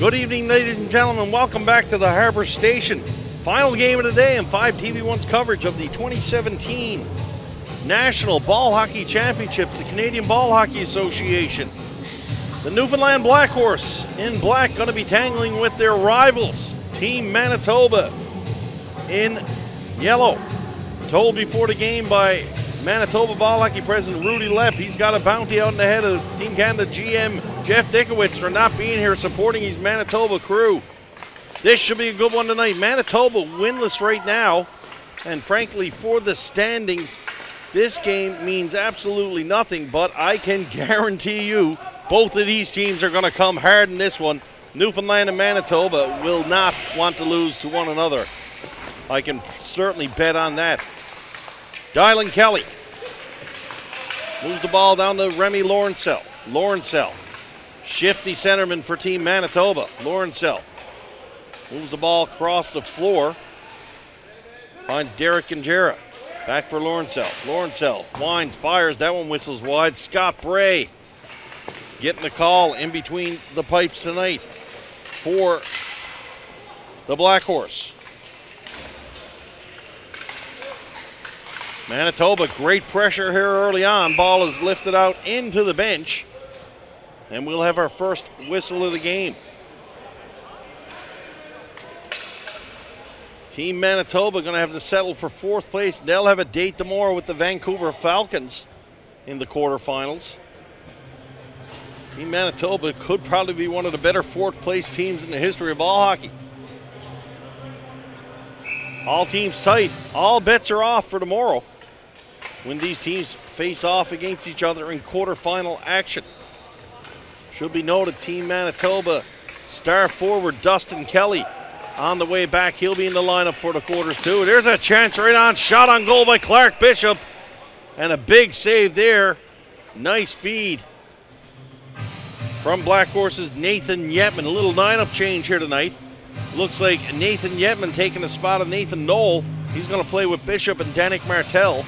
Good evening, ladies and gentlemen. Welcome back to the Harbour Station. Final game of the day and 5 TV1's coverage of the 2017 National Ball Hockey Championships, the Canadian Ball Hockey Association. The Newfoundland Black Horse in black going to be tangling with their rivals, Team Manitoba in yellow. Told before the game by Manitoba Ball Hockey President Rudy Lepp, he's got a bounty out in the head of Team Canada GM Jeff Dickowitz for not being here supporting his Manitoba crew. This should be a good one tonight. Manitoba winless right now, and frankly, for the standings, this game means absolutely nothing, but I can guarantee you both of these teams are going to come hard in this one. Newfoundland and Manitoba will not want to lose to one another. I can certainly bet on that. Dylan Kelly moves the ball down to Remy Lawrencell. Lawrencell, shifty centerman for Team Manitoba. Lawrencell moves the ball across the floor. Finds Derek Gingera. Back for Lawrencell. Lawrencell winds, fires. That one whistles wide. Scott Bray getting the call in between the pipes tonight for the Black Horse. Manitoba, great pressure here early on. Ball is lifted out into the bench. And we'll have our first whistle of the game. Team Manitoba going to have to settle for fourth place. They'll have a date tomorrow with the Vancouver Falcons in the quarterfinals. Team Manitoba could probably be one of the better fourth place teams in the history of ball hockey. All teams tight. All bets are off for tomorrow when these teams face off against each other in quarterfinal action. Should be noted, Team Manitoba star forward Dustin Kelly on the way back. He'll be in the lineup for the quarters too. There's a chance right on. Shot on goal by Clark Bishop. And a big save there. Nice feed from Black Horse's Nathan Yetman. A little lineup change here tonight. Looks like Nathan Yetman taking the spot of Nathan Knoll. He's going to play with Bishop and Danik Martel.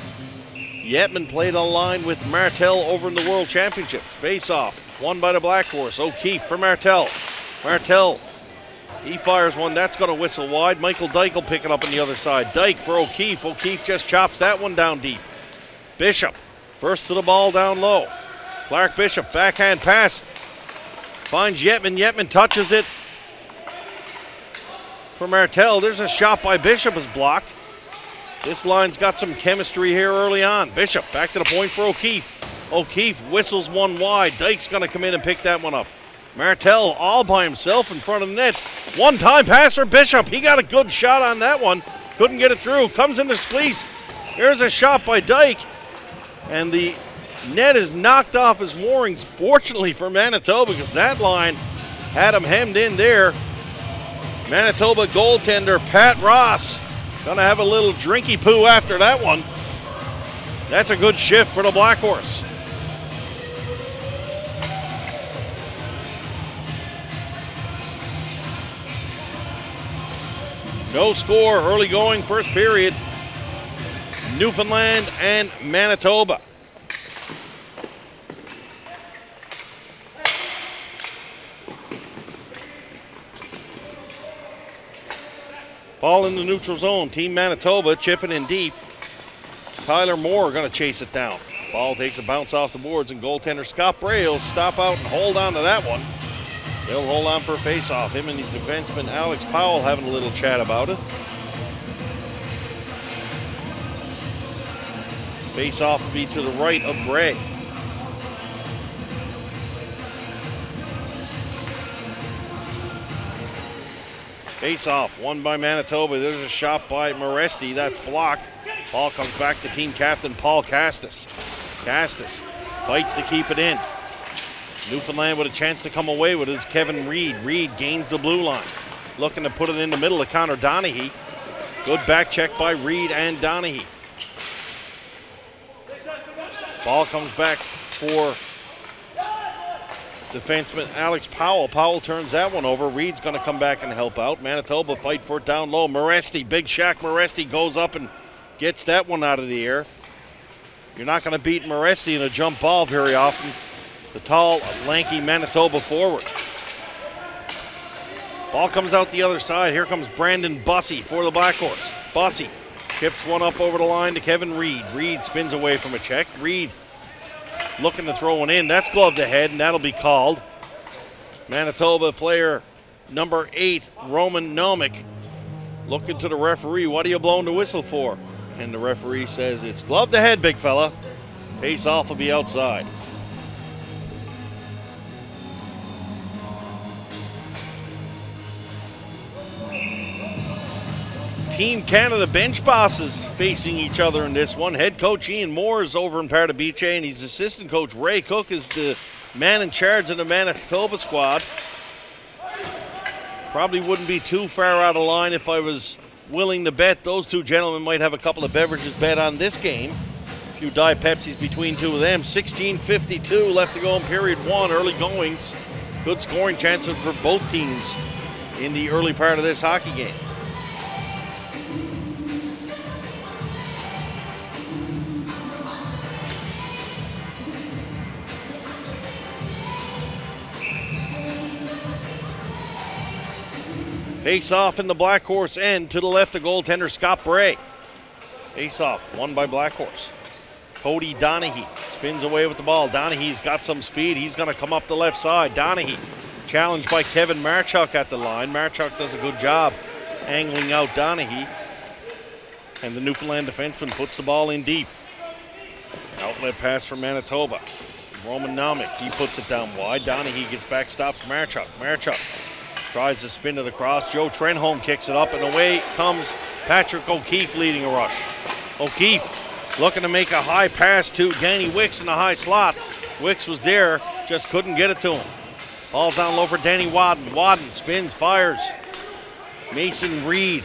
Yetman played on line with Martel over in the World Championships. Face off, won by the Black Horse. O'Keefe for Martel. Martel, he fires one. That's going to whistle wide. Michael Dyke will pick it up on the other side. Dyke for O'Keefe. O'Keefe just chops that one down deep. Bishop, first to the ball down low. Clark Bishop, backhand pass. Finds Yetman. Yetman touches it for Martel. There's a shot by Bishop is blocked. This line's got some chemistry here early on. Bishop back to the point for O'Keefe. O'Keefe whistles one wide. Dyke's going to come in and pick that one up. Martel all by himself in front of the net. One time pass for Bishop. He got a good shot on that one. Couldn't get it through. Comes in into squeeze. Here's a shot by Dyke. And the net is knocked off his moorings, fortunately for Manitoba, because that line had him hemmed in there. Manitoba goaltender Pat Ross Gonna have a little drinky poo after that one. That's a good shift for the Black Horse. No score, early going, first period. Newfoundland and Manitoba. Ball in the neutral zone. Team Manitoba chipping in deep. Tyler Moore going to chase it down. Ball takes a bounce off the boards, and goaltender Scott Bray will stop out and hold on to that one. They'll hold on for a face-off. Him and his defenseman Alex Powell having a little chat about it. Face-off will be to the right of Bray. Face off, won by Manitoba. There's a shot by Moresti. That's blocked. Ball comes back to team captain Paul Castus. Castus fights to keep it in. Newfoundland with a chance to come away with it is Kevin Reed. Reed gains the blue line. Looking to put it in the middle of Connor Donahue. Good back check by Reed and Donahue. Ball comes back for defenseman Alex Powell. Powell turns that one over. Reed's going to come back and help out. Manitoba fight for it down low. Moresti, big Shaq Moresti goes up and gets that one out of the air. You're not going to beat Moresti in a jump ball very often. The tall, lanky Manitoba forward. Ball comes out the other side. Here comes Brandon Bussey for the Black Horse. Bussey chips one up over the line to Kevin Reed. Reed spins away from a check. Reed looking to throw one in. That's gloved ahead, and that'll be called. Manitoba player number eight, Roman Nomic, looking to the referee. What are you blowing the whistle for? And the referee says it's gloved ahead, big fella. Face off will be outside. Team Canada bench bosses facing each other in this one. Head coach Ian Moore is over in Pardubice, and he's assistant coach Ray Cook is the man in charge of the Manitoba squad. Probably wouldn't be too far out of line if I was willing to bet those two gentlemen might have a couple of beverages bet on this game. A few Diet Pepsis between two of them. 16.52 left to go in period one. Early goings. Good scoring chances for both teams in the early part of this hockey game. Face off in the Black Horse end to the left of goaltender Scott Bray. Face off, won by Black Horse. Cody Donahue spins away with the ball. Donahue's got some speed. He's going to come up the left side. Donahue challenged by Kevin Marchuk at the line. Marchuk does a good job angling out Donahue. And the Newfoundland defenseman puts the ball in deep. Outlet pass from Manitoba. Roman Nomic, he puts it down wide. Donahue gets back, stops Marchuk. Marchuk Tries to spin to the cross. Joe Trenholm kicks it up, and away comes Patrick O'Keefe leading a rush. O'Keefe looking to make a high pass to Danny Wicks in the high slot. Wicks was there, just couldn't get it to him. Ball's down low for Danny Wadden. Wadden spins, fires. Mason Reed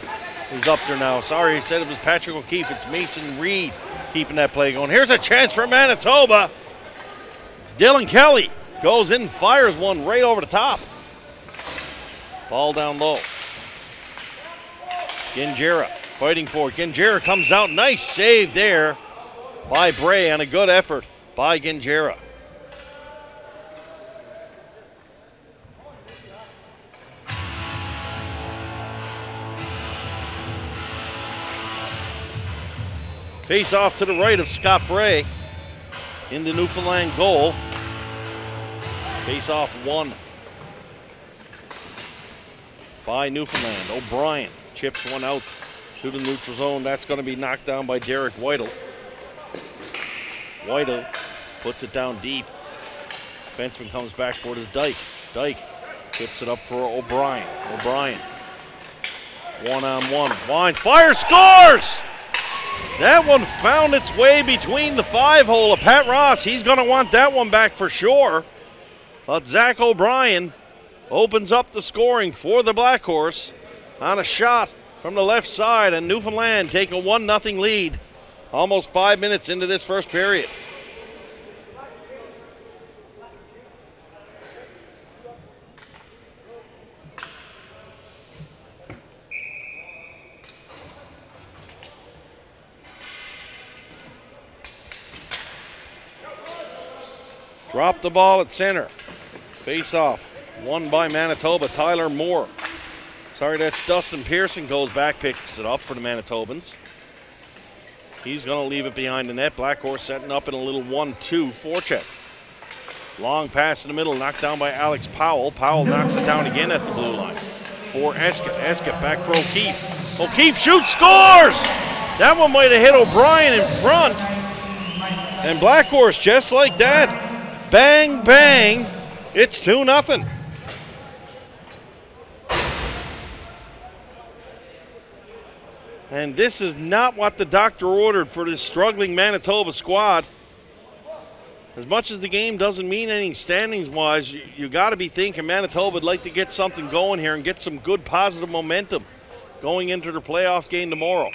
is up there now. Sorry, he said it was Patrick O'Keefe. It's Mason Reed keeping that play going. Here's a chance for Manitoba. Dylan Kelly goes in, fires one right over the top. Ball down low. Ginjera fighting for it. Ginjera comes out. Nice save there by Bray and a good effort by Ginjera. Face off to the right of Scott Bray in the Newfoundland goal. Face off one by Newfoundland. O'Brien chips one out to the neutral zone. That's going to be knocked down by Derek Whittle. Whittle puts it down deep. Fenceman comes back for his Dyke. Dyke tips it up for O'Brien. O'Brien. One on one. Wine fire scores! That one found its way between the five hole of Pat Ross. He's going to want that one back for sure. But Zach O'Brien opens up the scoring for the Black Horse on a shot from the left side, and Newfoundland take a 1 0 lead almost five minutes into this first period. Drop the ball at center. Face off. Won by Manitoba, Tyler Moore. Sorry, that's Dustin Pearson goes back, picks it up for the Manitobans. He's going to leave it behind the net. Black Horse setting up in a little 1-2 forecheck. Long pass in the middle, knocked down by Alex Powell. Powell knocks it down again at the blue line. For Escott. Escott back for O'Keefe. O'Keefe shoots, scores! That one might have hit O'Brien in front. And Black Horse, just like that, bang, bang, it's 2 nothing. And this is not what the doctor ordered for this struggling Manitoba squad. As much as the game doesn't mean anything standings wise, you, you got to be thinking Manitoba would like to get something going here and get some good positive momentum going into their playoff game tomorrow.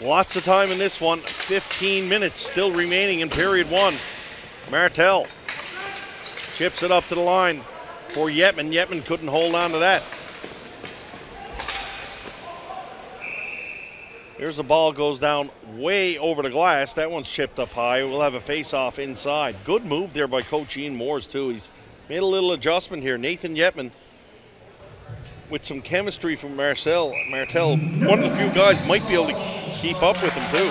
Lots of time in this one. 15 minutes still remaining in period one. Martel chips it up to the line for Yetman. Yetman couldn't hold on to that. Here's the ball goes down way over the glass. That one's chipped up high. We'll have a face-off inside. Good move there by Coach Ian Moores too. He's made a little adjustment here. Nathan Yetman with some chemistry from Marcel. Martel, one of the few guys might be able to keep up with him too.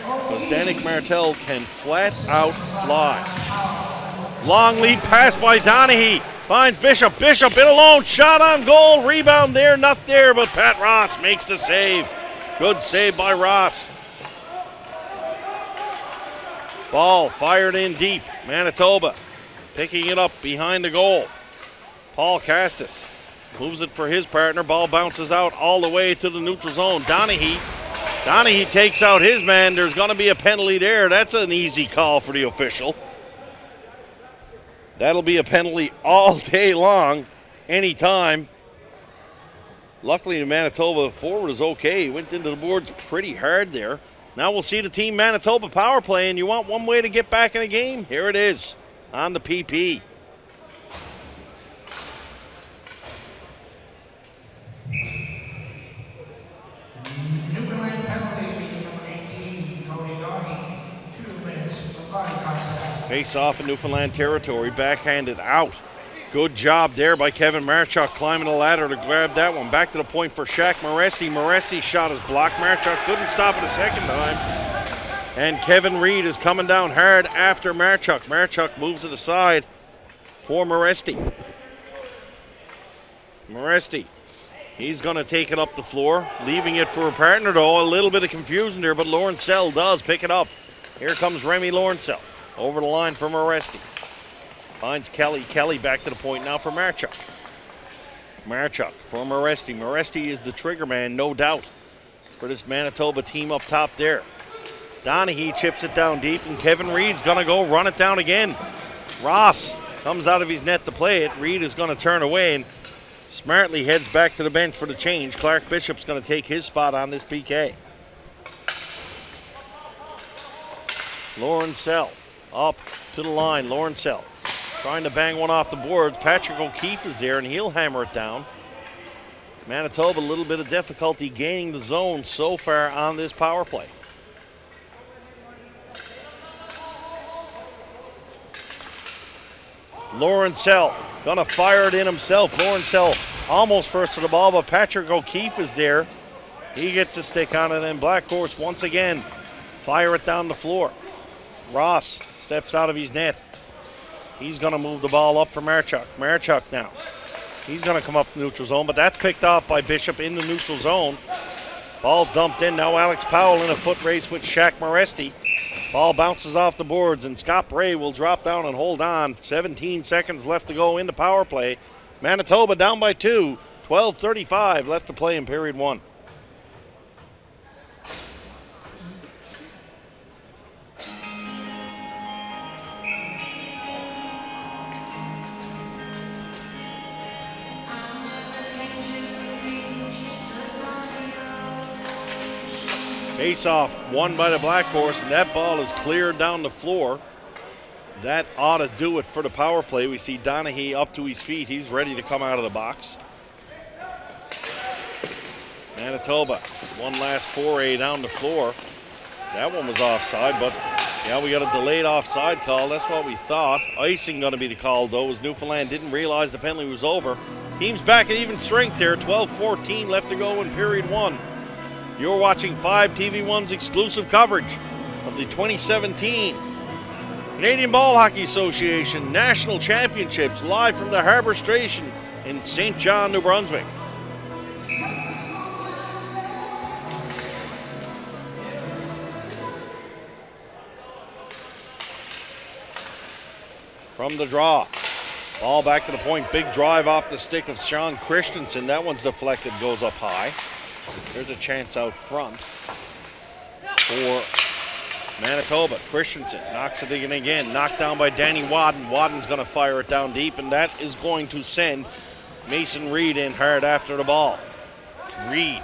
Because Danik Martel can flat out fly. Long lead pass by Donaghy. Finds Bishop. Bishop in alone. Shot on goal. Rebound there. Not there, but Pat Ross makes the save. Good save by Ross. Ball fired in deep. Manitoba picking it up behind the goal. Paul Castis moves it for his partner. Ball bounces out all the way to the neutral zone. Donaghy. Donaghy takes out his man. There's going to be a penalty there. That's an easy call for the official. That'll be a penalty all day long, anytime. Luckily, the Manitoba forward is okay. He went into the boards pretty hard there. Now we'll see the team Manitoba power play, and you want one way to get back in the game? Here it is on the PP. Face off in Newfoundland territory, backhanded out. Good job there by Kevin Marchuk climbing the ladder to grab that one. Back to the point for Shaq Moresti. Moresti shot his block. Marchuk couldn't stop it a second time. And Kevin Reed is coming down hard after Marchuk. Marchuk moves it aside for Moresti. Moresti. He's going to take it up the floor, leaving it for a partner, though. A little bit of confusion there, but Lawrencell does pick it up. Here comes Remy Lawrencell. Over the line for Moresti. Finds Kelly. Kelly back to the point now for Marchuk. Marchuk for Moresti. Moresti is the trigger man, no doubt, for this Manitoba team up top there. Donaghy chips it down deep, and Kevin Reed's going to go run it down again. Ross comes out of his net to play it. Reed is going to turn away and smartly heads back to the bench for the change. Clark Bishop's going to take his spot on this PK. Lawrencell up to the line. Lawrencell trying to bang one off the boards. Patrick O'Keefe is there, and he'll hammer it down. Manitoba, a little bit of difficulty gaining the zone so far on this power play. Lawrencell gonna fire it in himself. Lawrencell almost first to the ball, but Patrick O'Keefe is there. He gets a stick on it, and Black Horse once again fire it down the floor. Ross steps out of his net. He's going to move the ball up for Marchuk. Marchuk now. He's going to come up neutral zone, but that's picked off by Bishop in the neutral zone. Ball dumped in. Now Alex Powell in a foot race with Shaq Moresti. Ball bounces off the boards, and Scott Bray will drop down and hold on. 17 seconds left to go in the power play. Manitoba down by two. 12.35 left to play in period one. Face off, won by the Black Horse, and that ball is cleared down the floor. That ought to do it for the power play. We see Donaghy up to his feet. He's ready to come out of the box. Manitoba, one last foray down the floor. That one was offside, but yeah, we got a delayed offside call. That's what we thought. Icing going to be the call, though, as Newfoundland didn't realize the penalty was over. Team's back at even strength here. 12 14 left to go in period one. You're watching 5 TV1's exclusive coverage of the 2017 Canadian Ball Hockey Association National Championships live from the Harbour Station in St. John, New Brunswick. From the draw. Ball back to the point. Big drive off the stick of Sean Christensen. That one's deflected, goes up high. There's a chance out front for Manitoba. Christensen knocks it in again. Knocked down by Danny Wadden. Wadden's going to fire it down deep, and that is going to send Mason Reed in hard after the ball. Reed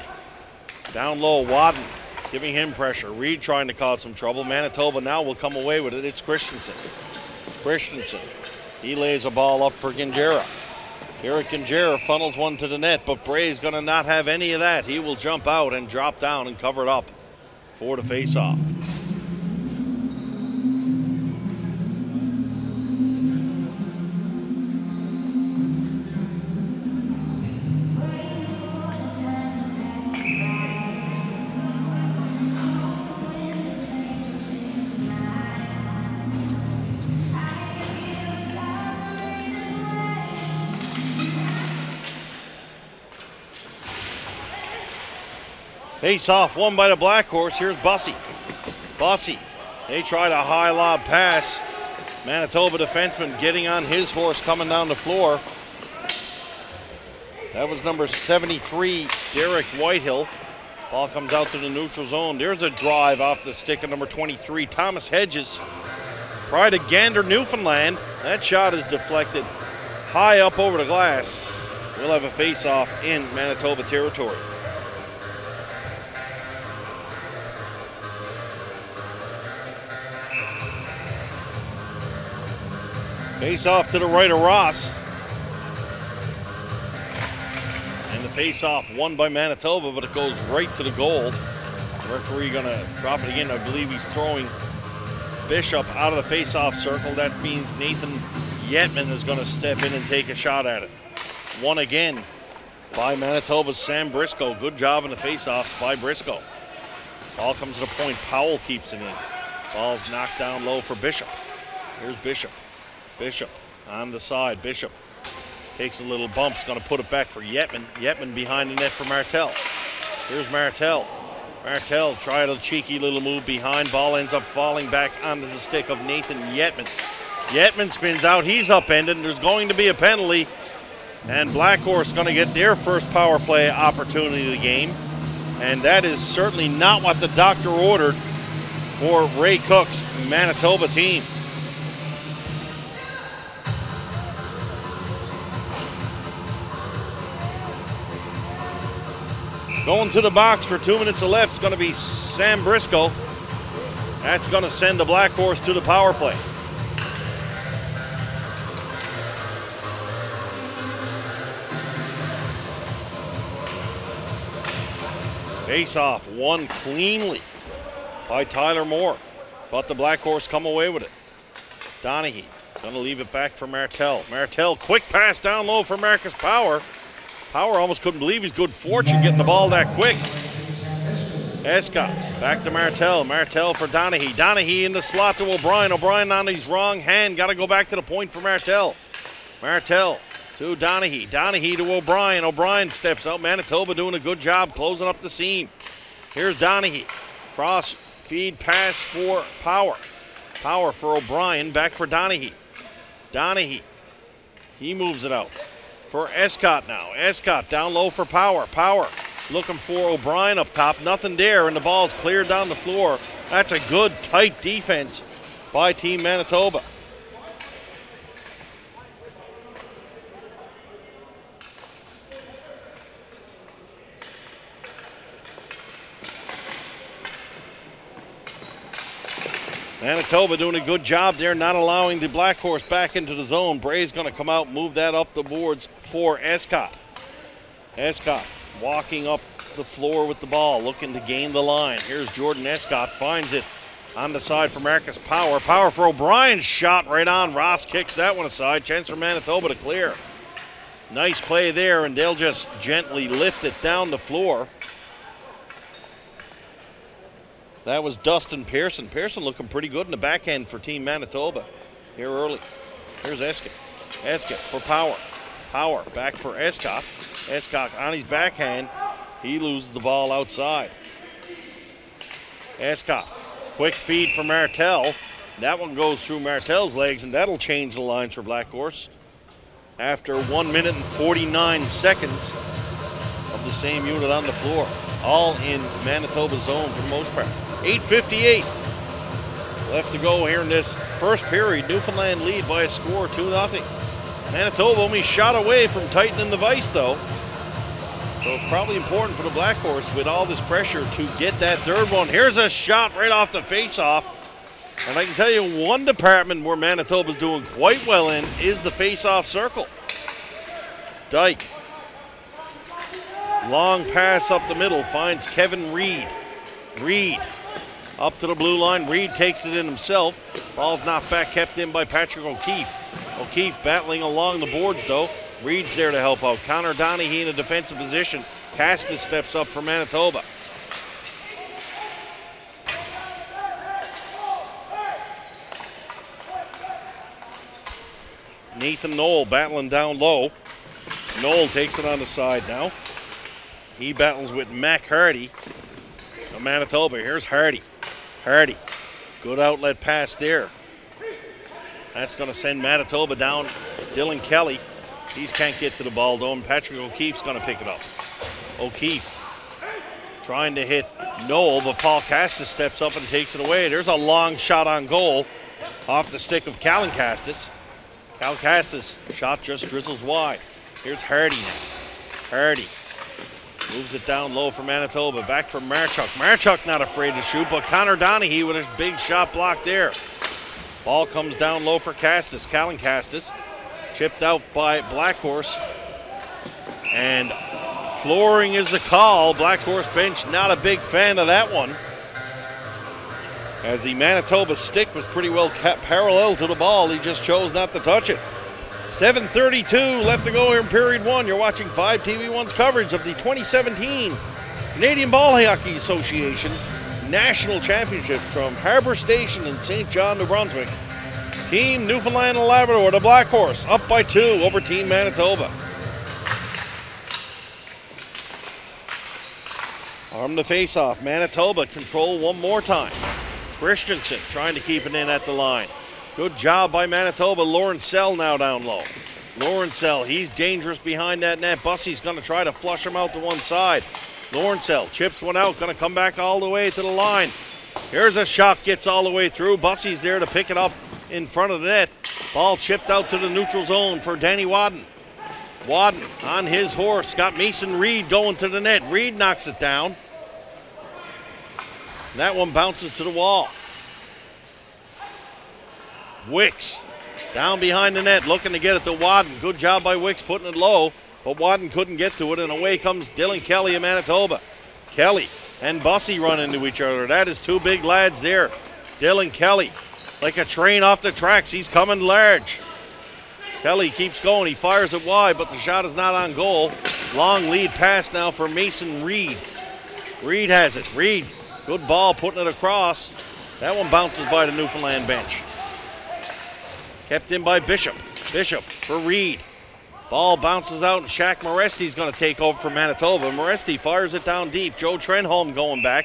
down low. Wadden giving him pressure. Reed trying to cause some trouble. Manitoba now will come away with it. It's Christensen. Christensen. He lays a ball up for Gingera. Eric Gingera funnels one to the net, but Bray's going to not have any of that. He will jump out and drop down and cover it up for the faceoff. Face off, one by the Black Horse. Here's Bussy. Bussy. They tried a high lob pass. Manitoba defenseman getting on his horse coming down the floor. That was number 73, Derek Whitehill. Ball comes out to the neutral zone. There's a drive off the stick of number 23, Thomas Hedges. Pride of Gander, Newfoundland. That shot is deflected high up over the glass. We'll have a face-off in Manitoba territory. Face off to the right of Ross. And the face off won by Manitoba, but it goes right to the goal. The referee gonna drop it again. I believe he's throwing Bishop out of the face-off circle. That means Nathan Yetman is gonna step in and take a shot at it. One again by Manitoba's Sam Briscoe. Good job in the face-offs by Briscoe. Ball comes to the point. Powell keeps it in. Ball's knocked down low for Bishop. Here's Bishop. Bishop on the side. Bishop takes a little bump. He's going to put it back for Yetman. Yetman behind the net for Martel. Here's Martel. Martel tried a cheeky little move behind. Ball ends up falling back onto the stick of Nathan Yetman. Yetman spins out. He's upended. There's going to be a penalty. And Black Horse going to get their first power play opportunity of the game. And that is certainly not what the doctor ordered for Ray Cook's Manitoba team. Going to the box for two minutes of left is going to be Sam Briscoe. That's going to send the Black Horse to the power play. Face off, won cleanly by Tyler Moore. But the Black Horse come away with it. Donahue gonna leave it back for Martel. Martel, quick pass down low for Marcus Power. Power almost couldn't believe his good fortune getting the ball that quick. Escott back to Martel. Martel for Donahue. Donahue in the slot to O'Brien. O'Brien on his wrong hand. Got to go back to the point for Martel. Martel to Donahue. Donahue to O'Brien. O'Brien steps out. Manitoba doing a good job closing up the scene. Here's Donahue. Cross feed pass for Power. Power for O'Brien. Back for Donahue. Donahue. He moves it out for Escott now. Escott down low for Power. Power looking for O'Brien up top. Nothing there, and the ball's cleared down the floor. That's a good, tight defense by Team Manitoba. Manitoba doing a good job there, not allowing the Black Horse back into the zone. Bray's going to come out, move that up the boards for Escott. Escott walking up the floor with the ball, looking to gain the line. Here's Jordan Escott, finds it on the side for Marcus Power. Power for O'Brien's shot right on. Ross kicks that one aside. Chance for Manitoba to clear. Nice play there, and they'll just gently lift it down the floor. That was Dustin Pearson. Pearson looking pretty good in the backhand for Team Manitoba here early. Here's Escott. Escott for Power. Power back for Escott. Escott on his backhand. He loses the ball outside. Escott. Quick feed for Martel. That one goes through Martel's legs, and that'll change the lines for Black Horse. After one minute and 49 seconds of the same unit on the floor, all in Manitoba zone for the most part. 8.58 left to go here in this first period. Newfoundland lead by a score 2 0. Manitoba only shot away from tightening the vice, though. So it's probably important for the Black Horse with all this pressure to get that third one. Here's a shot right off the face-off. And I can tell you one department where Manitoba's doing quite well in is the face-off circle. Dyke. Long pass up the middle finds Kevin Reed. Reed up to the blue line. Reed takes it in himself. Ball's knocked back, kept in by Patrick O'Keefe. O'Keefe battling along the boards though. Reed's there to help out. Connor Donahue in a defensive position. Castus steps up for Manitoba. Nathan Knoll battling down low. Knoll takes it on the side now. He battles with Mac Hardy. Manitoba. Here's Hardy. Hardy. Good outlet pass there. That's going to send Manitoba down. Dylan Kelly. He can't get to the ball though, and Patrick O'Keefe's going to pick it up. O'Keefe trying to hit Noel, but Paul Castis steps up and takes it away. There's a long shot on goal off the stick of Callan Castis. Cal Castis shot just drizzles wide. Here's Hardy now. Hardy moves it down low for Manitoba. Back for Marchuk. Marchuk not afraid to shoot, but Connor Donaghy with a big shot block there. Ball comes down low for Castis. Callan Castis chipped out by Black Horse. And flooring is the call. Black Horse bench not a big fan of that one. As the Manitoba stick was pretty well parallel to the ball, he just chose not to touch it. 7.32 left to go here in period one. You're watching 5 TV1's coverage of the 2017 Canadian Ball Hockey Association National Championship from Harbour Station in St. John, New Brunswick. Team Newfoundland and Labrador, the Black Horse, up by two over Team Manitoba. Arm the face-off. Manitoba control one more time. Christensen trying to keep it in at the line. Good job by Manitoba. Lawrencell now down low. Lawrencell, he's dangerous behind that net. Bussy's going to try to flush him out to one side. Lawrencell chips one out, going to come back all the way to the line. Here's a shot, gets all the way through. Bussy's there to pick it up in front of the net. Ball chipped out to the neutral zone for Danny Wadden. Wadden on his horse. Got Mason Reed going to the net. Reed knocks it down. That one bounces to the wall. Wicks down behind the net looking to get it to Wadden. Good job by Wicks putting it low, but Wadden couldn't get to it, and away comes Dylan Kelly of Manitoba. Kelly and Bussy run into each other. That is two big lads there. Dylan Kelly like a train off the tracks. He's coming large. Kelly keeps going. He fires it wide, but the shot is not on goal. Long lead pass now for Mason Reed. Reed has it. Reed, good ball, putting it across. That one bounces by the Newfoundland bench. Kept in by Bishop. Bishop for Reed. Ball bounces out, and Shaq Moresti's going to take over for Manitoba. Moresti fires it down deep. Joe Trenholm going back,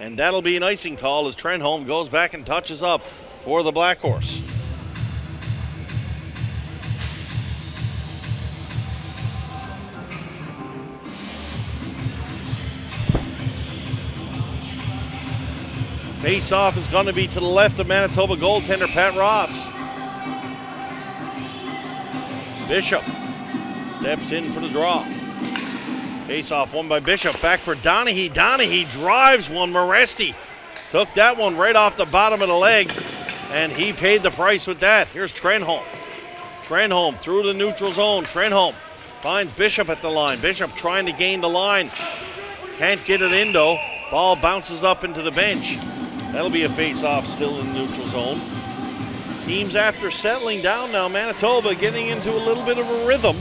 and that'll be an icing call as Trenholm goes back and touches up for the Black Horse. Face off is going to be to the left of Manitoba goaltender Pat Ross. Bishop steps in for the draw. Face off one by Bishop. Back for Donaghy. Donaghy drives one. Moresti took that one right off the bottom of the leg and he paid the price with that. Here's Trenholm. Trenholm through the neutral zone. Trenholm finds Bishop at the line. Bishop trying to gain the line. Can't get it in though. Ball bounces up into the bench. That'll be a face-off still in the neutral zone. Teams after settling down now. Manitoba getting into a little bit of a rhythm.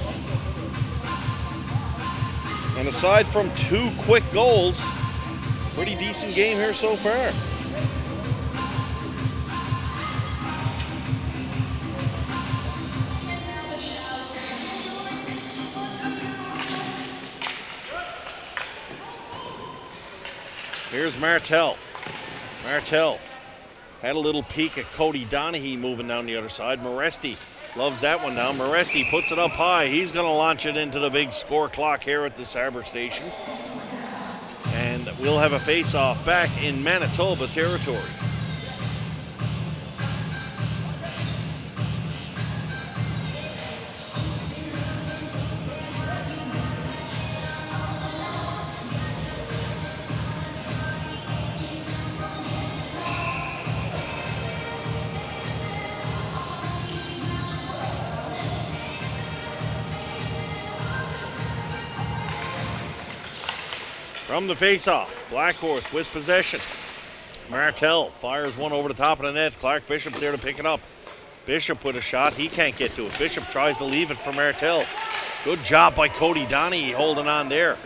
And aside from two quick goals, pretty decent game here so far. Here's Martell. Martell had a little peek at Cody Donaghy moving down the other side. Moresti loves that one down. Moresti puts it up high. He's going to launch it into the big score clock here at the Harbour Station. And we'll have a face-off back in Manitoba territory. From the faceoff, Black Horse with possession. Martell fires one over the top of the net. Clark Bishop there to pick it up. Bishop with a shot. He can't get to it. Bishop tries to leave it for Martell. Good job by Cody Donnie holding on there.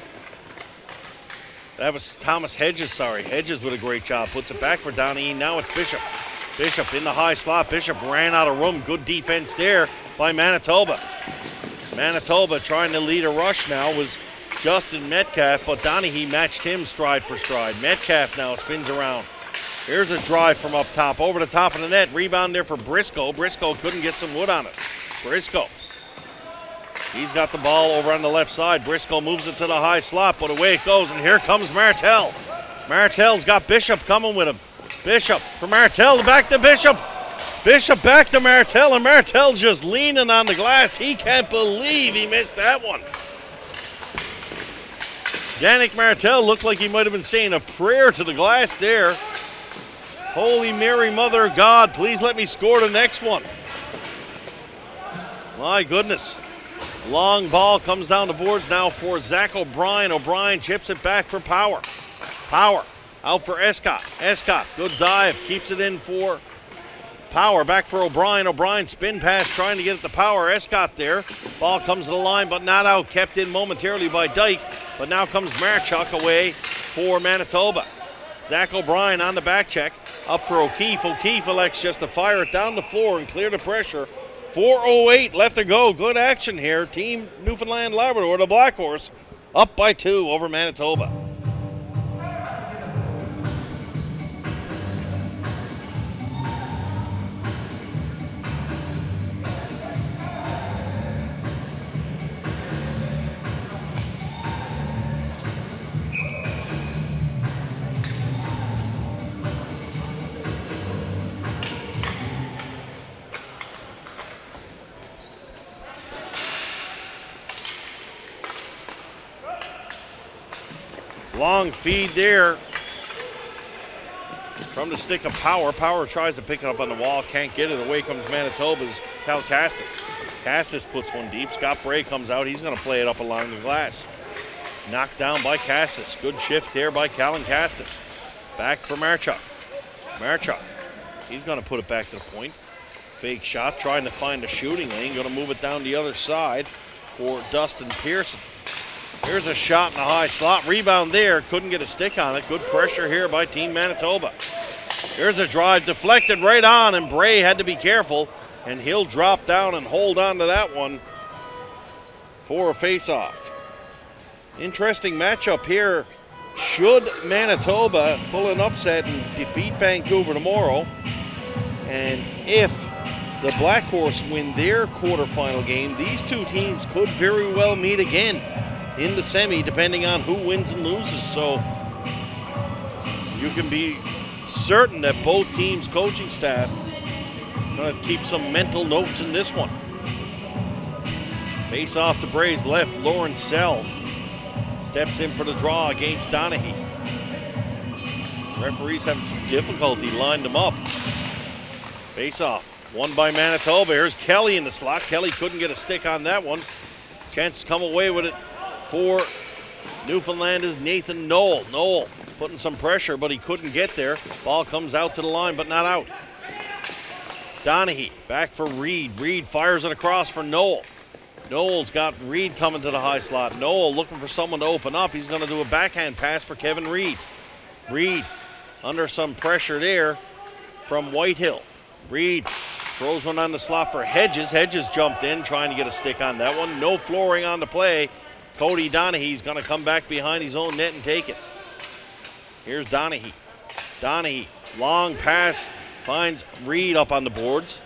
That was Thomas Hedges, sorry. Hedges with a great job. Puts it back for Donnie. Now it's Bishop. Bishop in the high slot. Bishop ran out of room. Good defense there by Manitoba. Manitoba trying to lead a rush now was Justin Metcalf, but Donahue matched him stride for stride. Metcalf now spins around. Here's a drive from up top, over the top of the net. Rebound there for Briscoe. Briscoe couldn't get some wood on it. Briscoe. He's got the ball over on the left side. Briscoe moves it to the high slot, but away it goes, and here comes Martell. Martell's got Bishop coming with him. Bishop for Martell, back to Bishop. Bishop back to Martell, and Martell's just leaning on the glass. He can't believe he missed that one. Yannick Martell looked like he might have been saying a prayer to the glass there. Holy Mary, Mother of God, please let me score the next one. My goodness. Long ball comes down the boards now for Zach O'Brien. O'Brien chips it back for Power. Power out for Escott. Escott, good dive, keeps it in for Power. Back for O'Brien. O'Brien spin pass trying to get at the Power. Escott there. Ball comes to the line, but not out. Kept in momentarily by Dyke. But now comes Marchuk away for Manitoba. Zach O'Brien on the back check. Up for O'Keefe. O'Keefe elects just to fire it down the floor and clear the pressure. 4.08 left to go. Good action here. Team Newfoundland Labrador, the Black Horse, up by two over Manitoba. Feed there from the stick of Power. Power tries to pick it up on the wall, can't get it. Away comes Manitoba's Cal Castis. Castis puts one deep. Scott Bray comes out. He's going to play it up along the glass. Knocked down by Castis. Good shift here by Callan Castis. Back for Marchuk. Marchuk. He's going to put it back to the point. Fake shot, trying to find a shooting lane. Going to move it down the other side for Dustin Pearson. Here's a shot in the high slot. Rebound there. Couldn't get a stick on it. Good pressure here by Team Manitoba. Here's a drive deflected right on, and Bray had to be careful, and he'll drop down and hold on to that one for a face-off. Interesting matchup here. Should Manitoba pull an upset and defeat Vancouver tomorrow, and if the Black Horse win their quarterfinal game, these two teams could very well meet again in the semi, depending on who wins and loses. So you can be certain that both teams' coaching staff are going to keep some mental notes in this one. Face off to Bray's left, Lawrencell steps in for the draw against Donahue. Referees having some difficulty lined them up. Face off, won by Manitoba. Here's Kelly in the slot. Kelly couldn't get a stick on that one. Chance to come away with it for Newfoundland is Nathan Knoll. Knoll putting some pressure, but he couldn't get there. Ball comes out to the line, but not out. Donahue back for Reed. Reed fires it across for Knoll. Knoll's got Reed coming to the high slot. Knoll looking for someone to open up. He's going to do a backhand pass for Kevin Reed. Reed under some pressure there from Whitehill. Reed throws one on the slot for Hedges. Hedges jumped in trying to get a stick on that one. No flooring on the play. Cody Donahue's going to come back behind his own net and take it. Here's Donahue. Donahue, long pass, finds Reed up on the boards.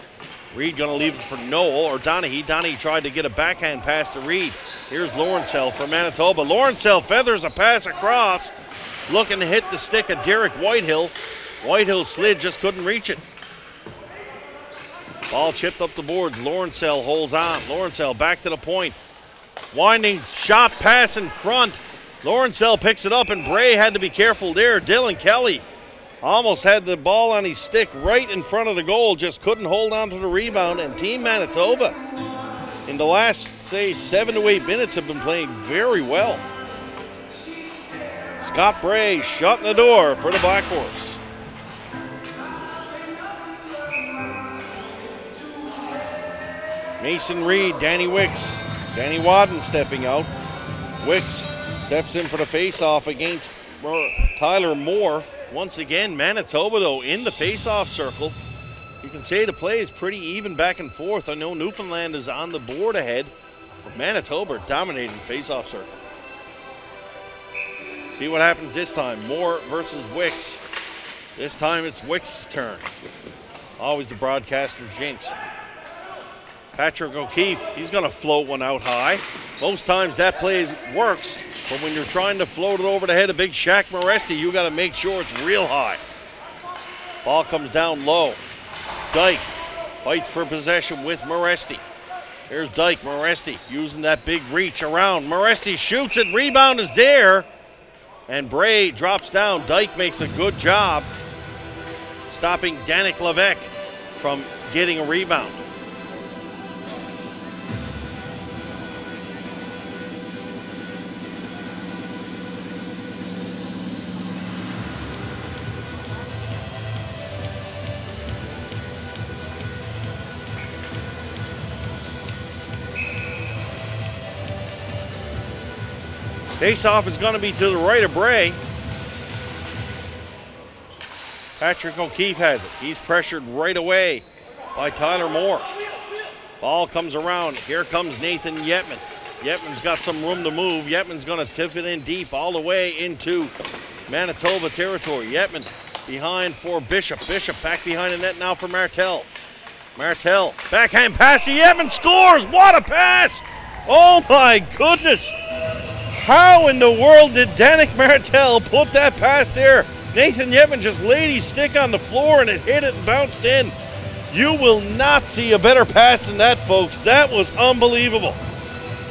Reed going to leave it for Noel or Donahue. Donahue tried to get a backhand pass to Reed. Here's Lawrencell for Manitoba. Lawrencell feathers a pass across, looking to hit the stick of Derek Whitehill. Whitehill slid, just couldn't reach it. Ball chipped up the boards. Lawrencell holds on. Lawrencell back to the point. Winding shot pass in front. Lawrencell picks it up, and Bray had to be careful there. Dylan Kelly almost had the ball on his stick right in front of the goal, just couldn't hold on to the rebound. And Team Manitoba, in the last, say, seven to eight minutes, have been playing very well. Scott Bray shutting the door for the Black Horse. Mason Reed, Danny Wicks, Danny Wadden stepping out. Wicks steps in for the face-off against uh, Tyler Moore. Once again, Manitoba, though, in the face-off circle. You can say the play is pretty even back and forth. I know Newfoundland is on the board ahead, but Manitoba dominating face-off circle. See what happens this time. Moore versus Wicks. This time it's Wicks' turn. Always the broadcaster jinx. Patrick O'Keefe, he's going to float one out high. Most times that play works, but when you're trying to float it over the head of big Shaq Moresti, you got to make sure it's real high. Ball comes down low. Dyke fights for possession with Moresti. Here's Dyke, Moresti using that big reach around. Moresti shoots it, rebound is there, and Bray drops down. Dyke makes a good job stopping Danik Levesque from getting a rebound. Face-off is going to be to the right of Bray. Patrick O'Keefe has it. He's pressured right away by Tyler Moore. Ball comes around. Here comes Nathan Yetman. Yetman's got some room to move. Yetman's going to tip it in deep all the way into Manitoba territory. Yetman behind for Bishop. Bishop back behind the net now for Martel. Martel, backhand pass to Yetman, scores! What a pass! Oh my goodness! How in the world did Danik Martel put that pass there? Nathan Yetman just laid his stick on the floor and it hit it and bounced in. You will not see a better pass than that, folks. That was unbelievable.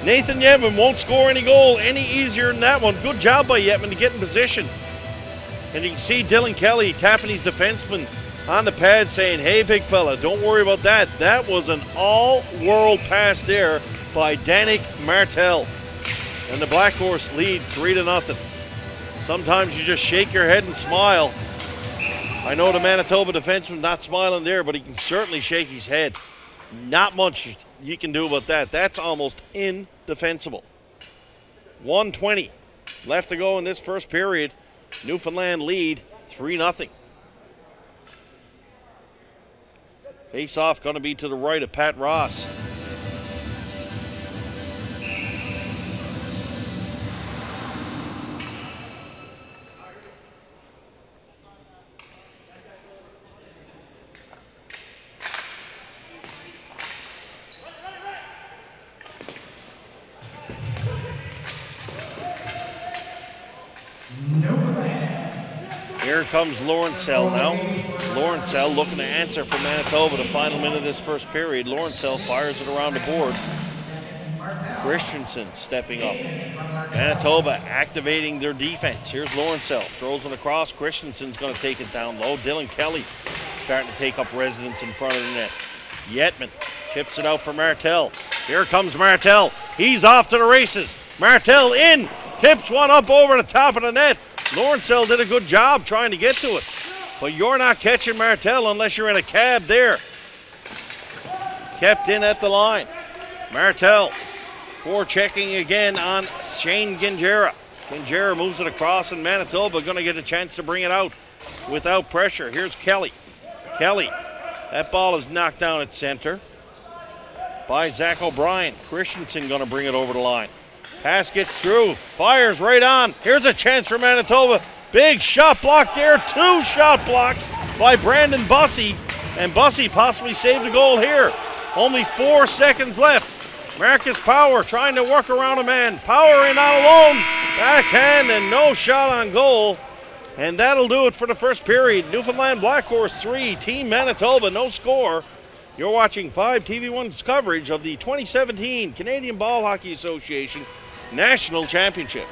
Nathan Yetman won't score any goal any easier than that one. Good job by Yetman to get in position. And you can see Dylan Kelly tapping his defenseman on the pad saying, hey, big fella, don't worry about that. That was an all-world pass there by Danik Martel and the Black Horse lead three to nothing. Sometimes you just shake your head and smile. I know the Manitoba defenseman not smiling there, but he can certainly shake his head. Not much you can do about that. That's almost indefensible. 120 left to go in this first period. Newfoundland lead 3 0. Face off going to be to the right of Pat Ross. Comes Lawrencell now. Lawrencell looking to answer for Manitoba the final minute of this first period. Lawrencell fires it around the board. Christensen stepping up. Manitoba activating their defense. Here's Lawrencell. Throws it across. Christensen's going to take it down low. Dylan Kelly starting to take up residence in front of the net. Yetman chips it out for Martel. Here comes Martel. He's off to the races. Martel in. Tips one up over the top of the net. Lawrencell did a good job trying to get to it. But you're not catching Martel unless you're in a cab there. Kept in at the line. Martel for checking again on Shane Gingera. Gingera moves it across and Manitoba going to get a chance to bring it out without pressure. Here's Kelly. Kelly. That ball is knocked down at center by Zach O'Brien. Christensen going to bring it over the line. Pass gets through, fires right on. Here's a chance for Manitoba. Big shot block there, two shot blocks by Brandon Bussey, and Bussey possibly saved a goal here. Only four seconds left. Marcus Power trying to work around a man. Power in out alone. Backhand and no shot on goal. And that'll do it for the first period. Newfoundland Black Horse 3, Team Manitoba, no score. You're watching 5 TV1's coverage of the 2017 Canadian Ball Hockey Association National Championship.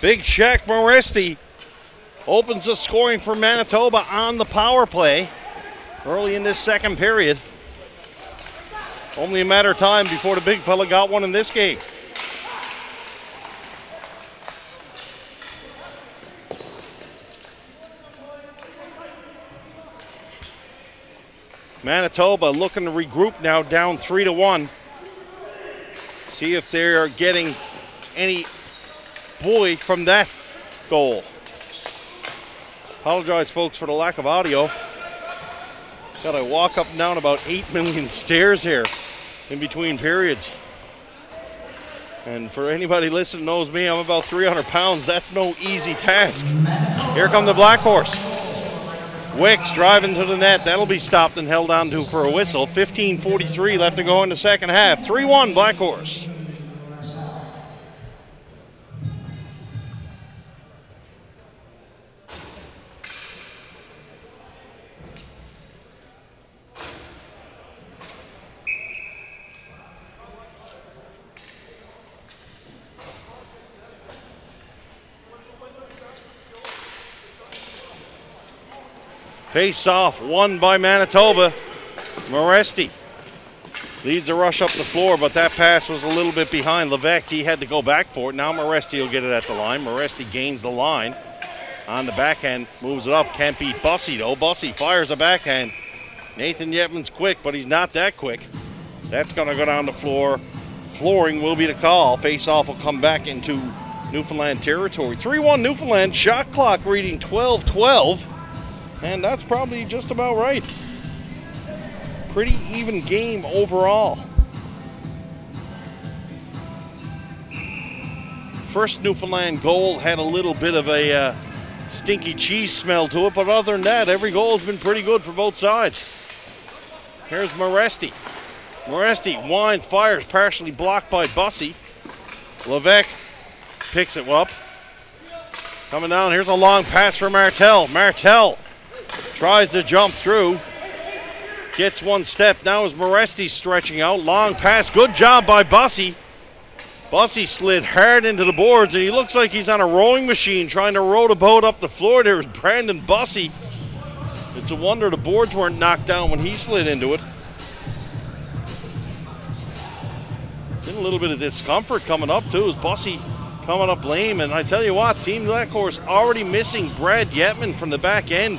Big Shaq Moresti opens the scoring for Manitoba on the power play early in this second period. Only a matter of time before the big fella got one in this game. Manitoba looking to regroup now, down three to one. See if they're getting any Boy from that goal. Apologize, folks, for the lack of audio. Got to walk up and down about 8 million stairs here in between periods. And for anybody listening knows me, I'm about 300 pounds. That's no easy task. Here come the Black Horse. Wicks driving to the net. That'll be stopped and held on to for a whistle. 15.43 left to go in the second half. 3 1 Black Horse. Face off, won by Manitoba. Moresti leads the rush up the floor, but that pass was a little bit behind. Levesque, he had to go back for it. Now Moresti will get it at the line. Moresti gains the line on the backhand, moves it up. Can't beat Bussey though. Bussey fires a backhand. Nathan Yetman's quick, but he's not that quick. That's going to go down the floor. Flooring will be the call. Face off will come back into Newfoundland territory. 3 1 Newfoundland. Shot clock reading 12 12. And that's probably just about right. Pretty even game overall. First Newfoundland goal had a little bit of a uh, stinky cheese smell to it, but other than that, every goal has been pretty good for both sides. Here's Moresti. Moresti winds, fires, partially blocked by Bussey. Levesque picks it up. Coming down, here's a long pass for Martel. Martel Tries to jump through. Gets one step. Now is Moresti stretching out. Long pass. Good job by Bussey. Bussey slid hard into the boards, and he looks like he's on a rowing machine trying to row the boat up the floor. There's Brandon Bussey. It's a wonder the boards weren't knocked down when he slid into it. He's in a little bit of discomfort coming up too. Is Bussey coming up lame? And I tell you what, Team Black Horse already missing Brad Yetman from the back end.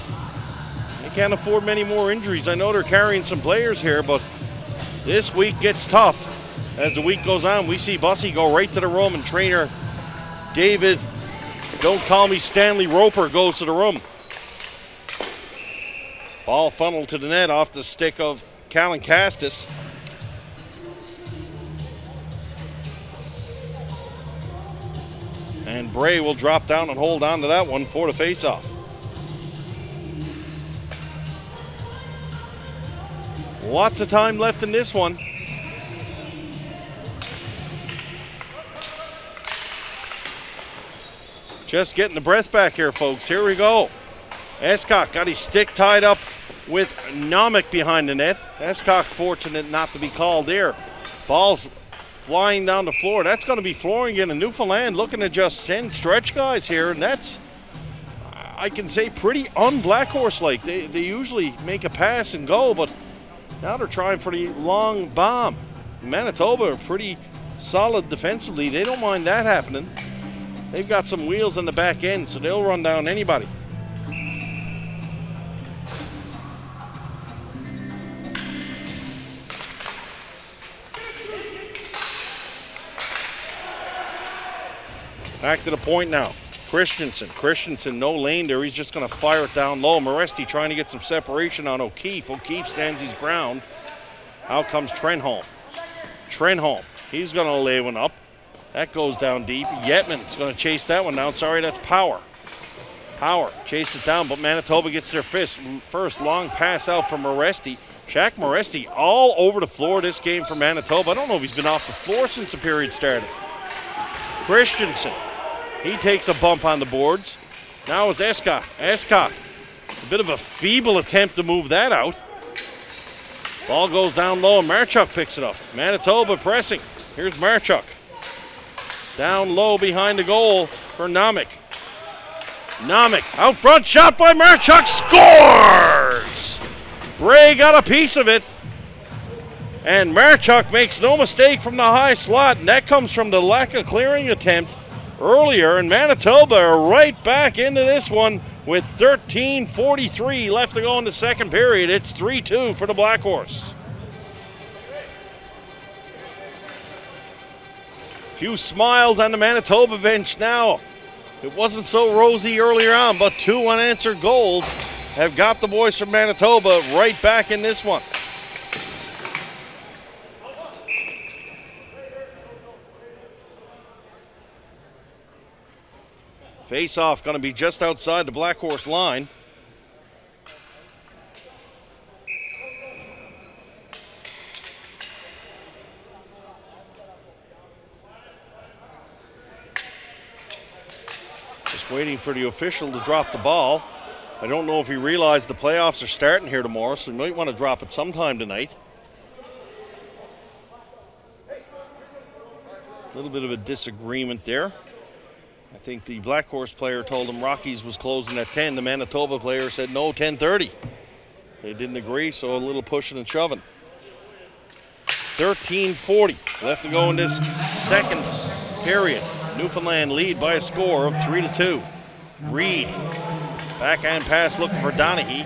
They can't afford many more injuries. I know they're carrying some players here, but this week gets tough. As the week goes on, we see Bussey go right to the room, and trainer David, don't call me Stanley Roper, goes to the room. Ball funneled to the net off the stick of Callan Castis. And Bray will drop down and hold on to that one for the faceoff. Lots of time left in this one. Just getting the breath back here, folks. Here we go. Escott got his stick tied up with Nomic behind the net. Escott fortunate not to be called there. Ball's flying down the floor. That's going to be flooring in Newfoundland looking to just send stretch guys here, and that's, I can say, pretty un-Black Horse-like. They, they usually make a pass and go, but now they're trying for the long bomb. Manitoba are pretty solid defensively. They don't mind that happening. They've got some wheels in the back end, so they'll run down anybody. Back to the point now. Christensen. Christensen, no lane there. He's just going to fire it down low. Moresti trying to get some separation on O'Keefe. O'Keefe stands his ground. Out comes Trenholm. Trenholm. He's going to lay one up. That goes down deep. Yetman's going to chase that one down. Sorry, that's Power. Power chased it down, but Manitoba gets their fist. First long pass out from Moresti. Shaq Moresti all over the floor this game for Manitoba. I don't know if he's been off the floor since the period started. Christensen. He takes a bump on the boards. Now it's Escott. Escott. A bit of a feeble attempt to move that out. Ball goes down low and Marchuk picks it up. Manitoba pressing. Here's Marchuk. Down low behind the goal for Namik. Namik out front, shot by Marchuk, scores! Bray got a piece of it. And Marchuk makes no mistake from the high slot, and that comes from the lack of clearing attempt earlier. And Manitoba are right back into this one with 13.43 left to go in the second period. It's 3 2 for the Black Horse. Few smiles on the Manitoba bench now. It wasn't so rosy earlier on, but two unanswered goals have got the boys from Manitoba right back in this one. Face off going to be just outside the Black Horse line. Just waiting for the official to drop the ball. I don't know if he realized the playoffs are starting here tomorrow, so he might want to drop it sometime tonight. A little bit of a disagreement there. I think the Black Horse player told him Rockies was closing at 10. The Manitoba player said no, 10:30. They didn't agree, so a little pushing and shoving. 13:40 left to go in this second period. Newfoundland lead by a score of 3 to 2. Reed, backhand pass looking for Donahue.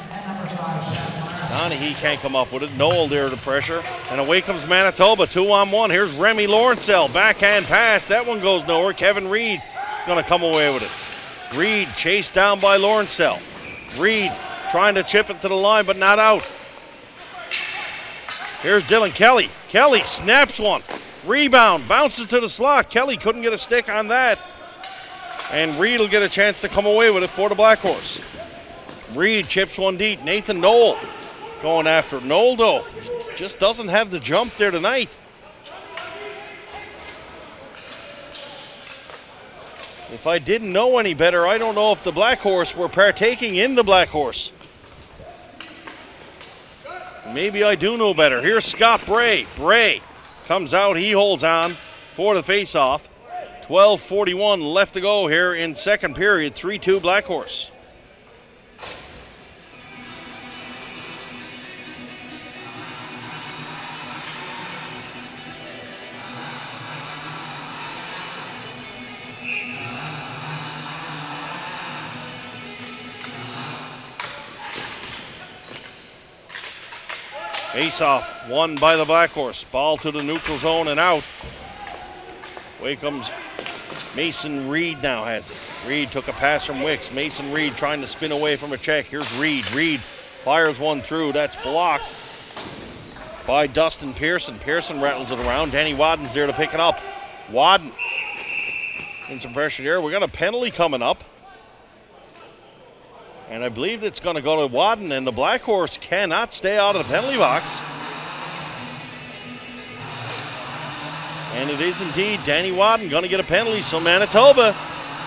Donahue can't come up with it. Noel there to pressure. And away comes Manitoba, two on one. Here's Remy Lawrencell, backhand pass. That one goes nowhere. Kevin Reed going to come away with it. Reed chased down by Lawrencell. Reed trying to chip it to the line, but not out. Here's Dylan Kelly. Kelly snaps one. Rebound, bounces to the slot. Kelly couldn't get a stick on that. And Reed will get a chance to come away with it for the Black Horse. Reed chips one deep. Nathan Noel going after Noldo. Just doesn't have the jump there tonight. If I didn't know any better, I don't know if the Black Horse were partaking in the Black Horse. Maybe I do know better. Here's Scott Bray. Bray comes out, he holds on for the faceoff. 12:41 left to go here in second period. 3-2 Black Horse. Face off, won by the Black Horse. Ball to the neutral zone and out. Comes Mason Reed now has it. Reed took a pass from Wicks. Mason Reed trying to spin away from a check. Here's Reed. Reed fires one through. That's blocked by Dustin Pearson. Pearson rattles it around. Danny Wadden's there to pick it up. Wadden in some pressure there. We got a penalty coming up. And I believe it's going to go to Wadden, and the Black Horse cannot stay out of the penalty box. And it is indeed Danny Wadden going to get a penalty. So Manitoba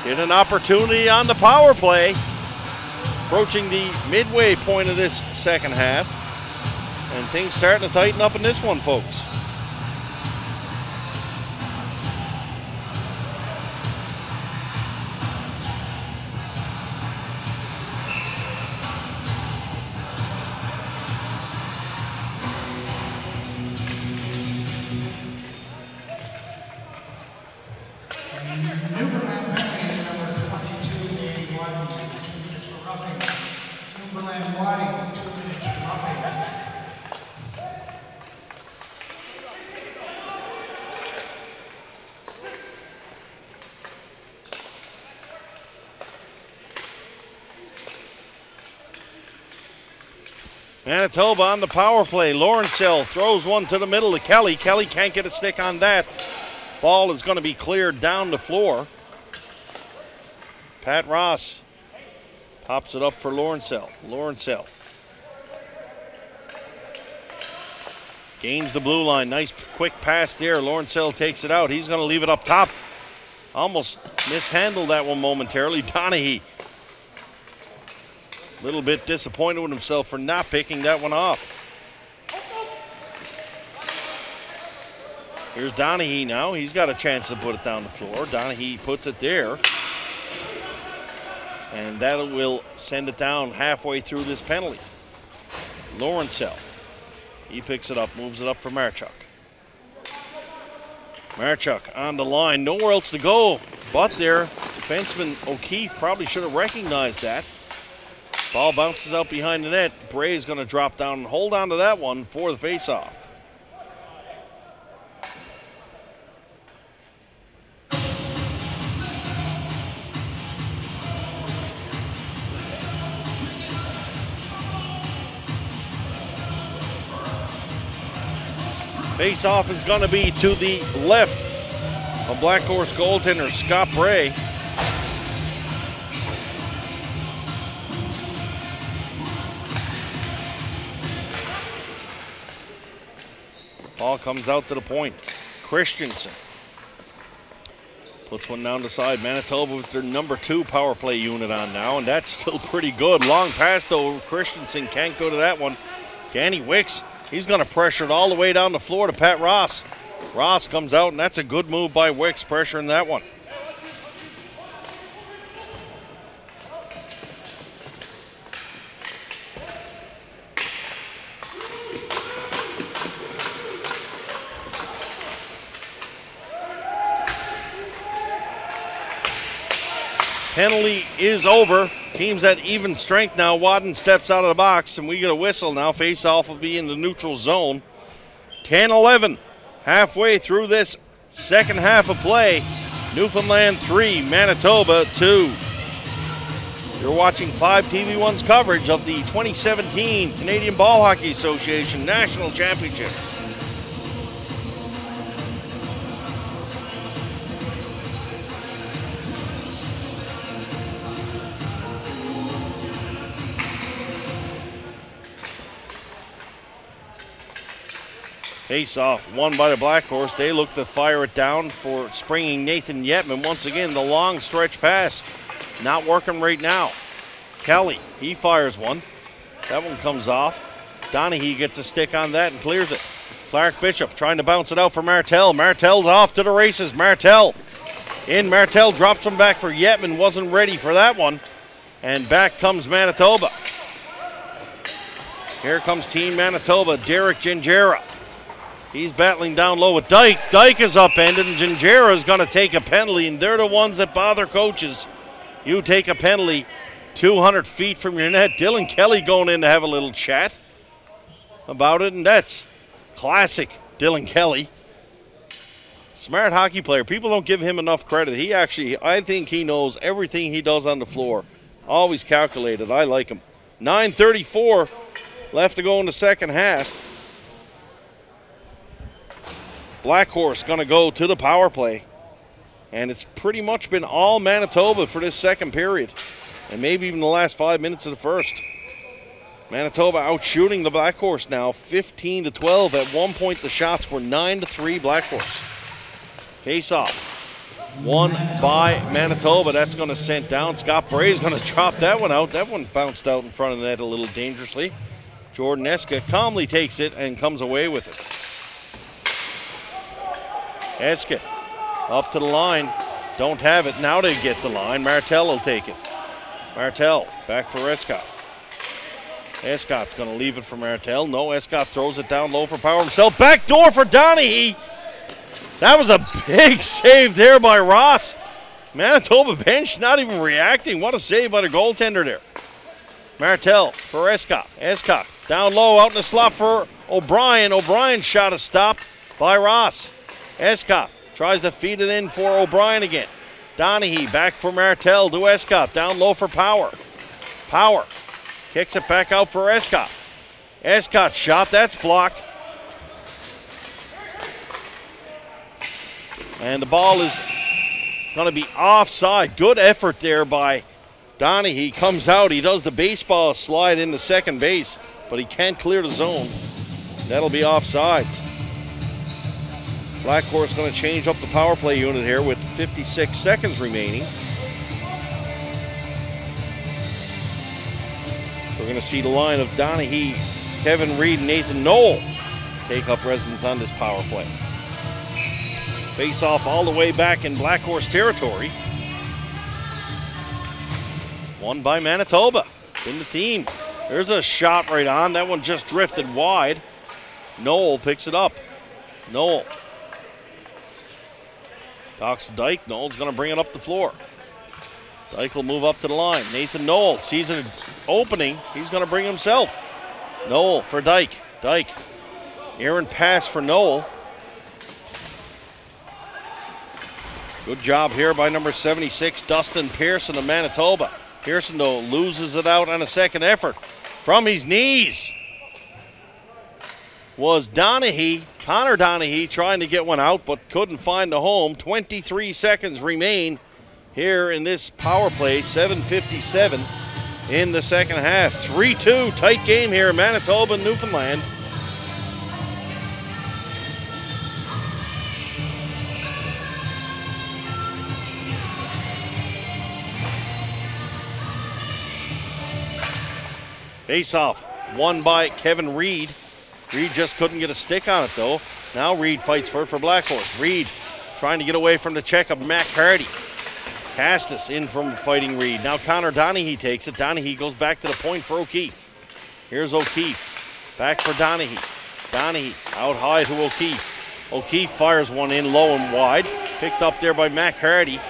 get an opportunity on the power play. Approaching the midway point of this second half. And things starting to tighten up in this one, folks. Manitoba on the power play. Lawrencell throws one to the middle to Kelly. Kelly can't get a stick on that. Ball is going to be cleared down the floor. Pat Ross pops it up for Lawrencell. Lawrencell gains the blue line. Nice quick pass there. Lawrencell takes it out. He's going to leave it up top. Almost mishandled that one momentarily. Donahue little bit disappointed with himself for not picking that one off. Here's Donahue now. He's got a chance to put it down the floor. Donahue puts it there. And that will send it down halfway through this penalty. Lawrencell. He picks it up, moves it up for Marchuk. Marchuk on the line, nowhere else to go but there. Defenseman O'Keefe probably should have recognized that. Ball bounces out behind the net. Bray is going to drop down and hold on to that one for the faceoff. Face-off is going to be to the left of Black Horse goaltender Scott Bray. Ball comes out to the point. Christensen puts one down the side. Manitoba with their number two power play unit on now, and that's still pretty good. Long pass though. Christensen can't go to that one. Danny Wicks, he's going to pressure it all the way down the floor to Pat Ross. Ross comes out, and that's a good move by Wicks, pressuring that one. Penalty is over. Teams at even strength now. Wadden steps out of the box, and we get a whistle now. Face off will be in the neutral zone. 10 11, halfway through this second half of play. Newfoundland 3, Manitoba 2. You're watching 5 TV1's coverage of the 2017 Canadian Ball Hockey Association National Championship. Face off, won by the Black Horse. They look to fire it down for springing Nathan Yetman. Once again, the long stretch pass not working right now. Kelly, he fires one. That one comes off. Donahue gets a stick on that and clears it. Clark Bishop trying to bounce it out for Martell. Martell's off to the races. Martell in. Martell drops him back for Yetman. Wasn't ready for that one. And back comes Manitoba. Here comes Team Manitoba. Derek Gingera He's battling down low with Dyke. Dyke is upended, and Gingera is going to take a penalty, and they're the ones that bother coaches. You take a penalty 200 feet from your net. Dylan Kelly going in to have a little chat. about it, and that's classic Dylan Kelly. Smart hockey player. People don't give him enough credit. He actually, I think he knows everything he does on the floor. Always calculated. I like him. 9.34 left to go in the second half. Black Horse going to go to the power play. And it's pretty much been all Manitoba for this second period. And maybe even the last five minutes of the first. Manitoba out shooting the Black Horse now 15 to 12. At one point, the shots were 9 to 3 Black Horse. Face off. One by Manitoba. That's going to send down. Scott Bray is going to drop that one out. That one bounced out in front of the net a little dangerously. Jordan Eska calmly takes it and comes away with it. Eska up to the line. Don't have it. Now they get the line. Martell will take it. Martell back for Escott. Escott's going to leave it for Martell. No, Escott throws it down low for power himself. Back door for Donahue. That was a big save there by Ross. Manitoba bench not even reacting. What a save by the goaltender there. Martell for Escott. Escott down low out in the slot for O'Brien. O'Brien's shot is stopped by Ross. Escott tries to feed it in for O'Brien again. Donahue back for Martell to Escott. Down low for Power. Power kicks it back out for Escott. Escott shot, that's blocked. And the ball is going to be offside. Good effort there by Donnie. He comes out, he does the baseball slide into second base, but he can't clear the zone. That'll be offsides. Black Horse going to change up the power play unit here with 56 seconds remaining. We're going to see the line of Donahue, Kevin Reed, Nathan Knoll take up residence on this power play. Face off all the way back in Black Horse territory. Won by Manitoba. In the team. There's a shot right on. That one just drifted wide. Knoll picks it up. Knoll. To Dyke. Knoll's going to bring it up the floor. Dyke will move up to the line. Nathan Knoll sees an opening. He's going to bring himself. Knoll for Dyke. Dyke. Aaron pass for Knoll. Good job here by number 76, Dustin Pearson of Manitoba. Pearson, though, loses it out on a second effort. From his knees was Donahue, Connor Donahue, trying to get one out but couldn't find the home. 23 seconds remain here in this power play, 7.57 in the second half. 3 2, tight game here, Manitoba, Newfoundland. Face off, won by Kevin Reed. Reed just couldn't get a stick on it though. Now Reed fights for it for Black Horse. Reed trying to get away from the check of Mac Hardy. Castus in from fighting Reed. Now Connor Donahue takes it. Donahue goes back to the point for O'Keefe. Here's O'Keefe. Back for Donahue. Donahue out high to O'Keefe. O'Keefe fires one in low and wide. Picked up there by Mac Hardy.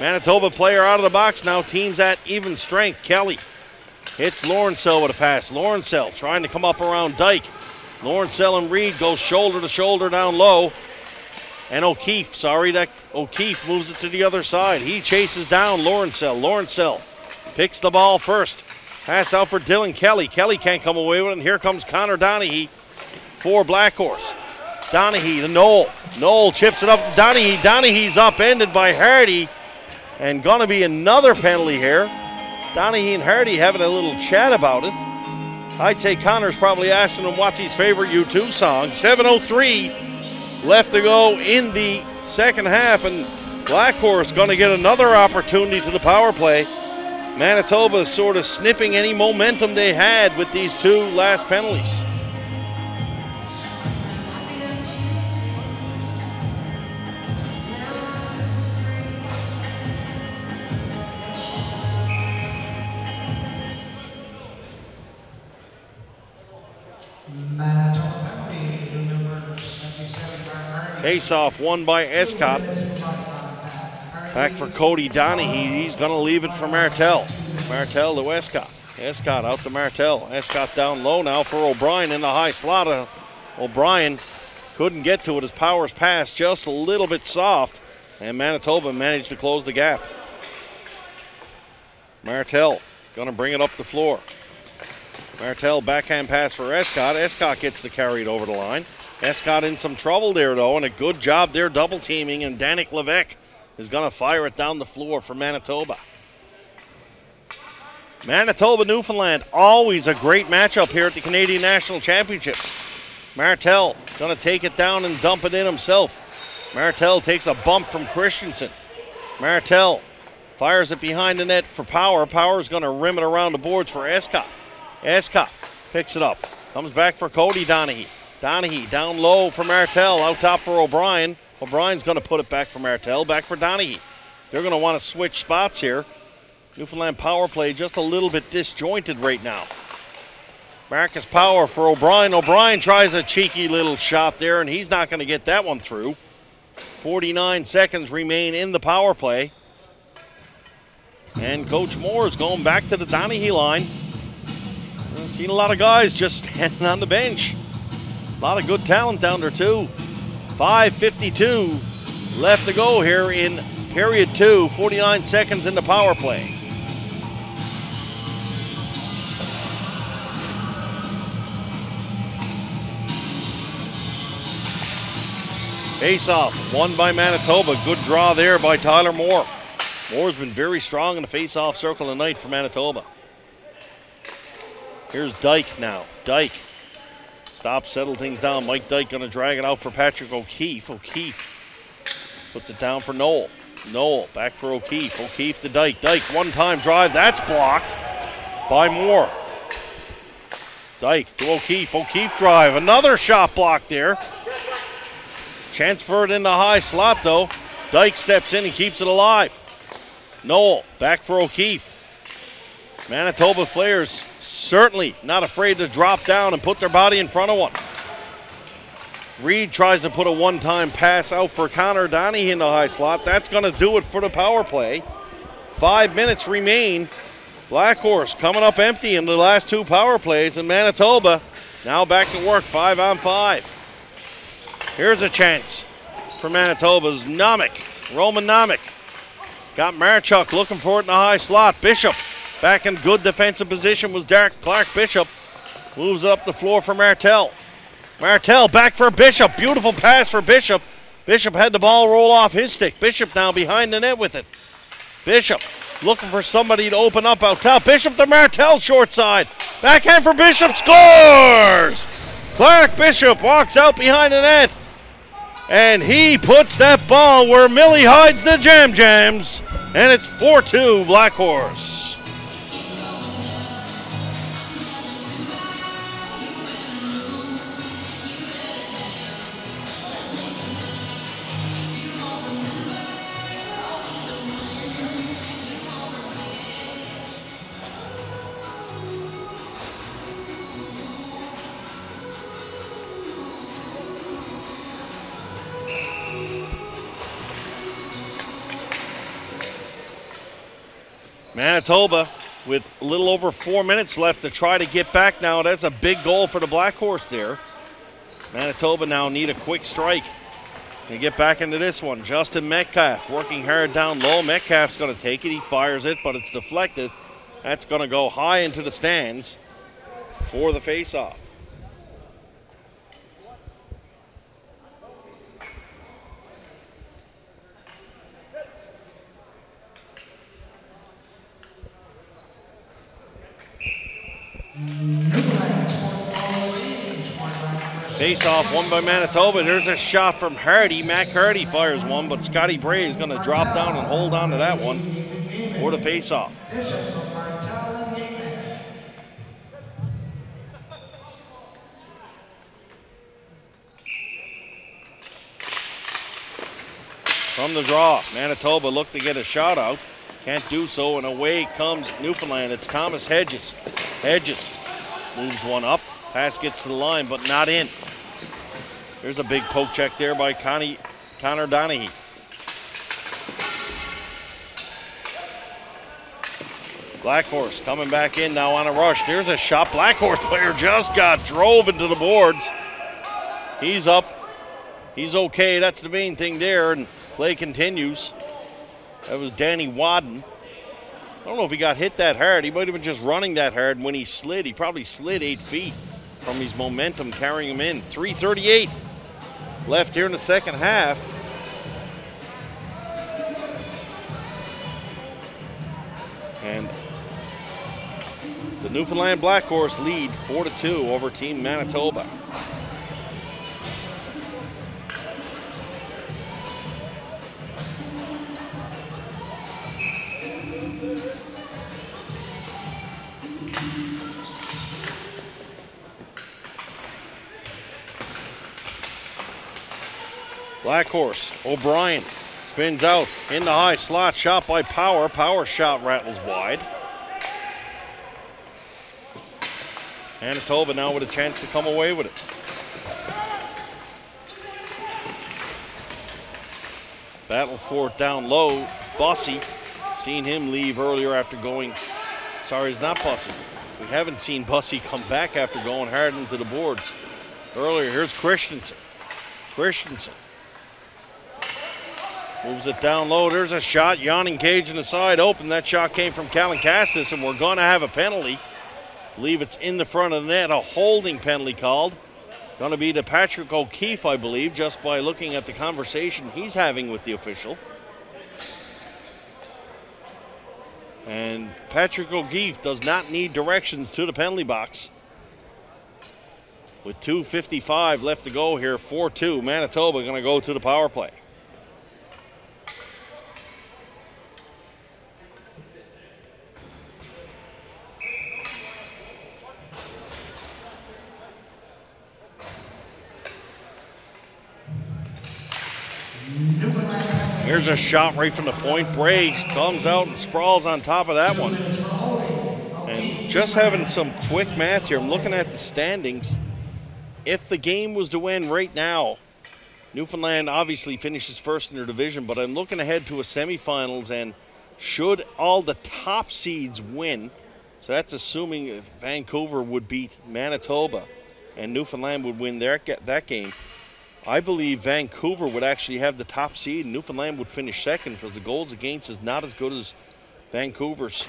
Manitoba player out of the box now. Teams at even strength. Kelly Hits Lawrencell with a pass. Lawrencell trying to come up around Dyke. Lawrencell and Reed go shoulder to shoulder down low. And O'Keefe, sorry, that O'Keefe moves it to the other side. He chases down Lawrencell. Lawrencell picks the ball first. Pass out for Dylan Kelly. Kelly can't come away with it. And here comes Connor Donahue for Black Horse. Donahue, the Knoll. Knoll chips it up to Donahue. Donahue's upended by Hardy. And gonna be another penalty here. Donahue and Hardy having a little chat about it. I'd say Connor's probably asking him what's his favorite U2 song. 7.03 left to go in the second half, and Black Horse going to get another opportunity to the power play. Manitoba sort of snipping any momentum they had with these two last penalties. Face off won by Escott. Back for Cody Donahue. He's going to leave it for Martell. Martell to Escott. Escott out to Martell. Escott down low now for O'Brien in the high slot. Uh, O'Brien couldn't get to it. His powers passed just a little bit soft, and Manitoba managed to close the gap. Martell going to bring it up the floor. Martell backhand pass for Escott. Escott gets the carry it over the line. Escott in some trouble there, though, and a good job there double teaming, and Danik Levesque is going to fire it down the floor for Manitoba. Manitoba, Newfoundland, always a great matchup here at the Canadian National Championships. Martel going to take it down and dump it in himself. Martel takes a bump from Christensen. Martel fires it behind the net for Power. Power's going to rim it around the boards for Escott. Escott picks it up. Comes back for Cody Donahue. Donahue down low for Martell. Out top for O'Brien. O'Brien's going to put it back for Martell. Back for Donahue. They're going to want to switch spots here. Newfoundland power play just a little bit disjointed right now. Marcus Power for O'Brien. O'Brien tries a cheeky little shot there, and he's not going to get that one through. 49 seconds remain in the power play. And Coach Moore is going back to the Donahue line. Seen a lot of guys just standing on the bench. A lot of good talent down there, too. 5.52 left to go here in period two. 49 seconds in the power play. Face off, won by Manitoba. Good draw there by Tyler Moore. Moore's been very strong in the face off circle tonight for Manitoba. Here's Dyke now. Dyke. Stop, settle things down. Mike Dyke going to drag it out for Patrick O'Keefe. O'Keefe puts it down for Noel. Noel back for O'Keefe. O'Keefe to Dyke. Dyke one time drive. That's blocked by Moore. Dyke to O'Keefe. O'Keefe drive. Another shot blocked there. Chance for it in the high slot though. Dyke steps in and keeps it alive. Noel back for O'Keefe. Manitoba Flares certainly not afraid to drop down and put their body in front of one. Reed tries to put a one time pass out for Connor Donahue in the high slot. That's going to do it for the power play. Five minutes remain. Black Horse coming up empty in the last two power plays, and Manitoba now back to work, five on five. Here's a chance for Manitoba's Nomic, Roman Nomic. Got Marchuk looking for it in the high slot. Bishop back in good defensive position was Derek Clark Bishop. Moves up the floor for Martell. Martell back for Bishop. Beautiful pass for Bishop. Bishop had the ball roll off his stick. Bishop now behind the net with it. Bishop looking for somebody to open up out top. Bishop to Martell short side. Backhand for Bishop scores! Clark Bishop walks out behind the net. And he puts that ball where Millie hides the Jam Jams. And it's 4 2 Black Horse. Manitoba with a little over four minutes left to try to get back now. That's a big goal for the Black Horse there. Manitoba now need a quick strike to get back into this one. Justin Metcalf working hard down low. Metcalf's going to take it. He fires it, but it's deflected. That's going to go high into the stands for the faceoff. Face off, one by Manitoba. There's a shot from Hardy. Mac Hardy fires one, but Scotty Bray is going to drop down and hold on to that one for the face off. From the draw, Manitoba looked to get a shot out. Can't do so, and away comes Newfoundland. It's Thomas Hedges. Hedges moves one up. Pass gets to the line, but not in. There's a big poke check there by Connie, Connor Donahue. Black Horse coming back in now on a rush. There's a shot. Black Horse player just got drove into the boards. He's up. He's okay. That's the main thing there. And play continues. That was Danny Wadden. I don't know if he got hit that hard. He might have been just running that hard. When he slid, he probably slid eight feet from his momentum carrying him in. 338 left here in the second half. And the Newfoundland Black Horse lead 4 to 2 over Team Manitoba. Black Horse, O'Brien spins out in the high slot, shot by Power. Power shot rattles wide. Manitoba now with a chance to come away with it. Battle for it down low. Bossy, seen him leave earlier after going, sorry, it's not Bossy. We haven't seen Bussey come back after going hard into the boards. Earlier, here's Christensen. Christensen Moves it down low. There's a shot. Yawning cage in the side open. That shot came from Callan Cassis, and we're going to have a penalty. Believe it's in the front of the net. A holding penalty called. Going to be to Patrick O'Keefe, I believe, just by looking at the conversation he's having with the official. And Patrick O'Keefe does not need directions to the penalty box. With 2.55 left to go here, 4 2. Manitoba going to go to the power play. Here's a shot right from the point. Bray comes out and sprawls on top of that one. And just having some quick math here, I'm looking at the standings. If the game was to win right now, Newfoundland obviously finishes first in their division, but I'm looking ahead to a semifinals, and should all the top seeds win, so that's assuming Vancouver would beat Manitoba and Newfoundland would win their, that game. I believe Vancouver would actually have the top seed. Newfoundland would finish second because the goals against is not as good as Vancouver's.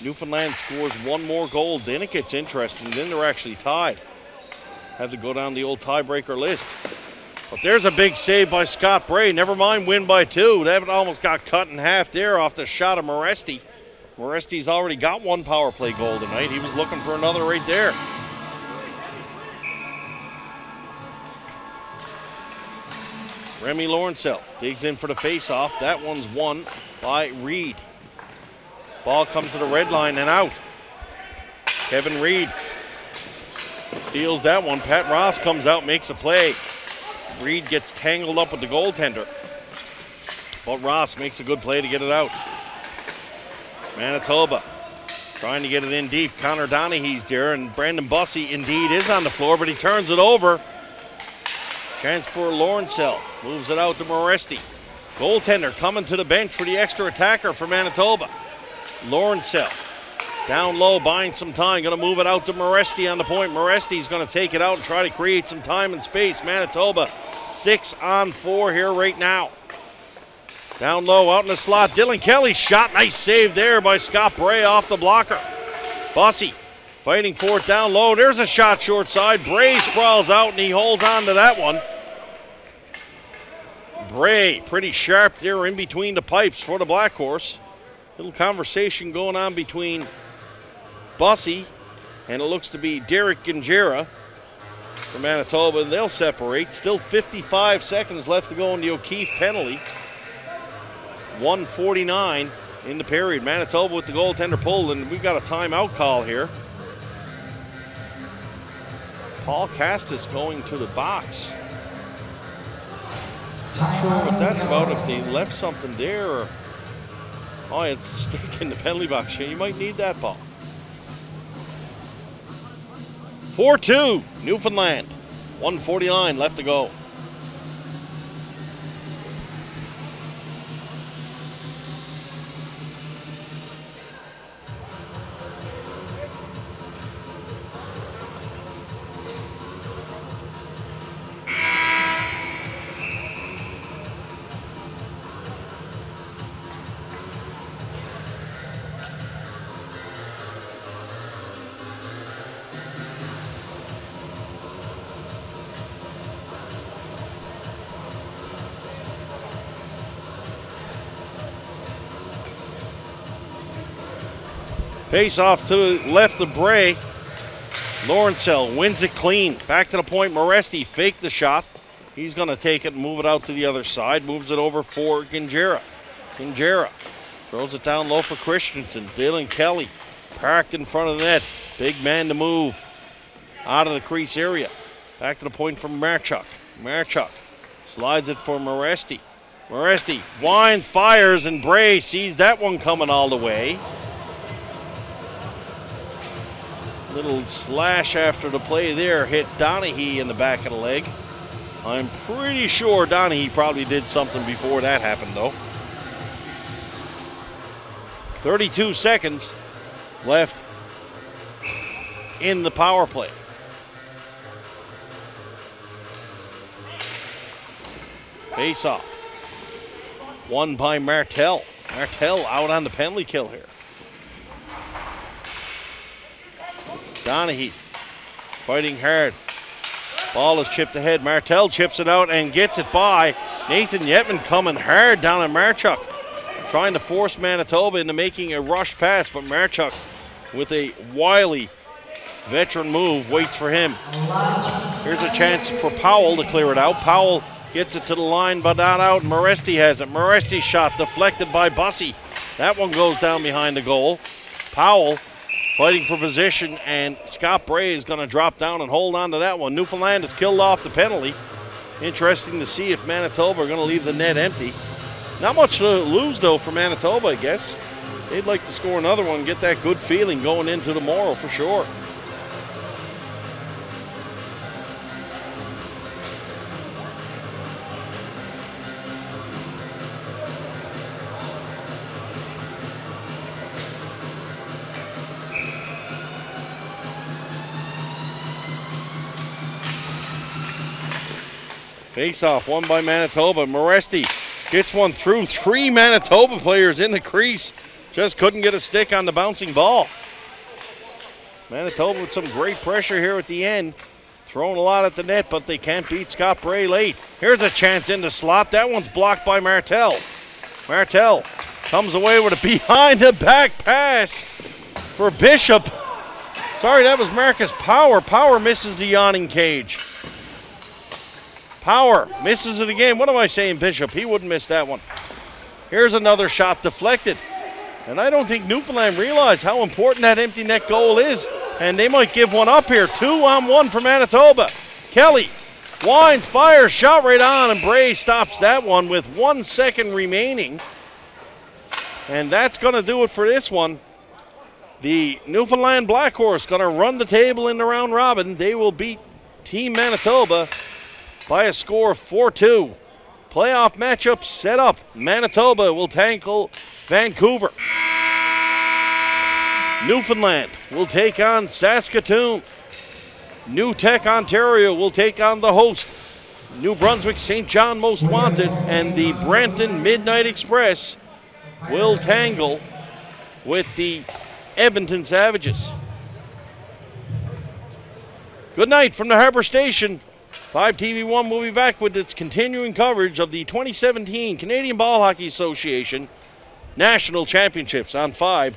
Newfoundland scores one more goal, then it gets interesting. Then they're actually tied. Have to go down the old tiebreaker list. But there's a big save by Scott Bray. Never mind win by two. That almost got cut in half there off the shot of Moresti. Moresti's already got one power play goal tonight. He was looking for another right there. Remy Lawrencell digs in for the face-off. That one's won by Reed. Ball comes to the red line and out. Kevin Reed steals that one. Pat Ross comes out, makes a play. Reed gets tangled up with the goaltender. But Ross makes a good play to get it out. Manitoba trying to get it in deep. Connor Donahue's there, and Brandon Bussey indeed is on the floor, but he turns it over. Chance for Lawrencell. Moves it out to Moresti. Goaltender coming to the bench for the extra attacker for Manitoba. Lawrencell down low, buying some time. Going to move it out to Moresti on the point. Moresti's going to take it out and try to create some time and space. Manitoba six on four here right now. Down low, out in the slot. Dylan Kelly shot. Nice save there by Scott Bray off the blocker. Bussey fighting for it down low. There's a shot short side. Bray sprawls out and he holds on to that one. Bray, pretty sharp there in between the pipes for the Black Horse. Little conversation going on between Bussey and it looks to be Derek Ginjera from Manitoba, and they'll separate. Still 55 seconds left to go in the O'Keefe penalty. 149 in the period. Manitoba with the goaltender pulled, and we've got a timeout call here. Paul Castis going to the box. Sure what that's about. If they left something there, or oh, it's stick in the penalty box. You might need that ball. 4-2, Newfoundland. 149 left to go. Face off to left of Bray. Lawrencell wins it clean. Back to the point. Moresti faked the shot. He's going to take it and move it out to the other side. Moves it over for Ginjera. Ginjera throws it down low for Christensen. Dylan Kelly parked in front of the net. Big man to move out of the crease area. Back to the point from Marchuk. Marchuk slides it for Moresti. Moresti winds, fires, and Bray sees that one coming all the way. Little slash after the play there hit Donahue in the back of the leg. I'm pretty sure Donahue probably did something before that happened, though. 32 seconds left in the power play. Face off. Won by Martel. Martel out on the penalty kill here. Donahue fighting hard. Ball is chipped ahead. Martel chips it out and gets it by. Nathan Yetman coming hard down on Marchuk. Trying to force Manitoba into making a rush pass, but Marchuk with a wily veteran move waits for him. Here's a chance for Powell to clear it out. Powell gets it to the line, but not out. Moresti has it. Moresti shot deflected by Bussey. That one goes down behind the goal. Powell fighting for position, and Scott Bray is going to drop down and hold on to that one. Newfoundland has killed off the penalty. Interesting to see if Manitoba are going to leave the net empty. Not much to lose, though, for Manitoba, I guess. They'd like to score another one, get that good feeling going into tomorrow for sure. Face off, one by Manitoba. Moresti gets one through. Three Manitoba players in the crease. Just couldn't get a stick on the bouncing ball. Manitoba with some great pressure here at the end. Throwing a lot at the net, but they can't beat Scott Bray late. Here's a chance in the slot. That one's blocked by Martel. Martel comes away with a behind the back pass for Bishop. Sorry, that was Marcus Power. Power misses the yawning cage. Power misses it again. What am I saying, Bishop? He wouldn't miss that one. Here's another shot deflected. And I don't think Newfoundland realized how important that empty net goal is. And they might give one up here. Two on one for Manitoba. Kelly winds, fires, shot right on, and Bray stops that one with one second remaining. And that's going to do it for this one. The Newfoundland Black Horse going to run the table in the round robin. They will beat Team Manitoba by a score of 4 2. Playoff matchup set up. Manitoba will tackle Vancouver. Newfoundland will take on Saskatoon. New Tech, Ontario will take on the host, New Brunswick St. John Most Wanted, and the Brampton Midnight Express will tangle with the Edmonton Savages. Good night from the Harbour Station. 5 TV1 will be back with its continuing coverage of the 2017 Canadian Ball Hockey Association National Championships on 5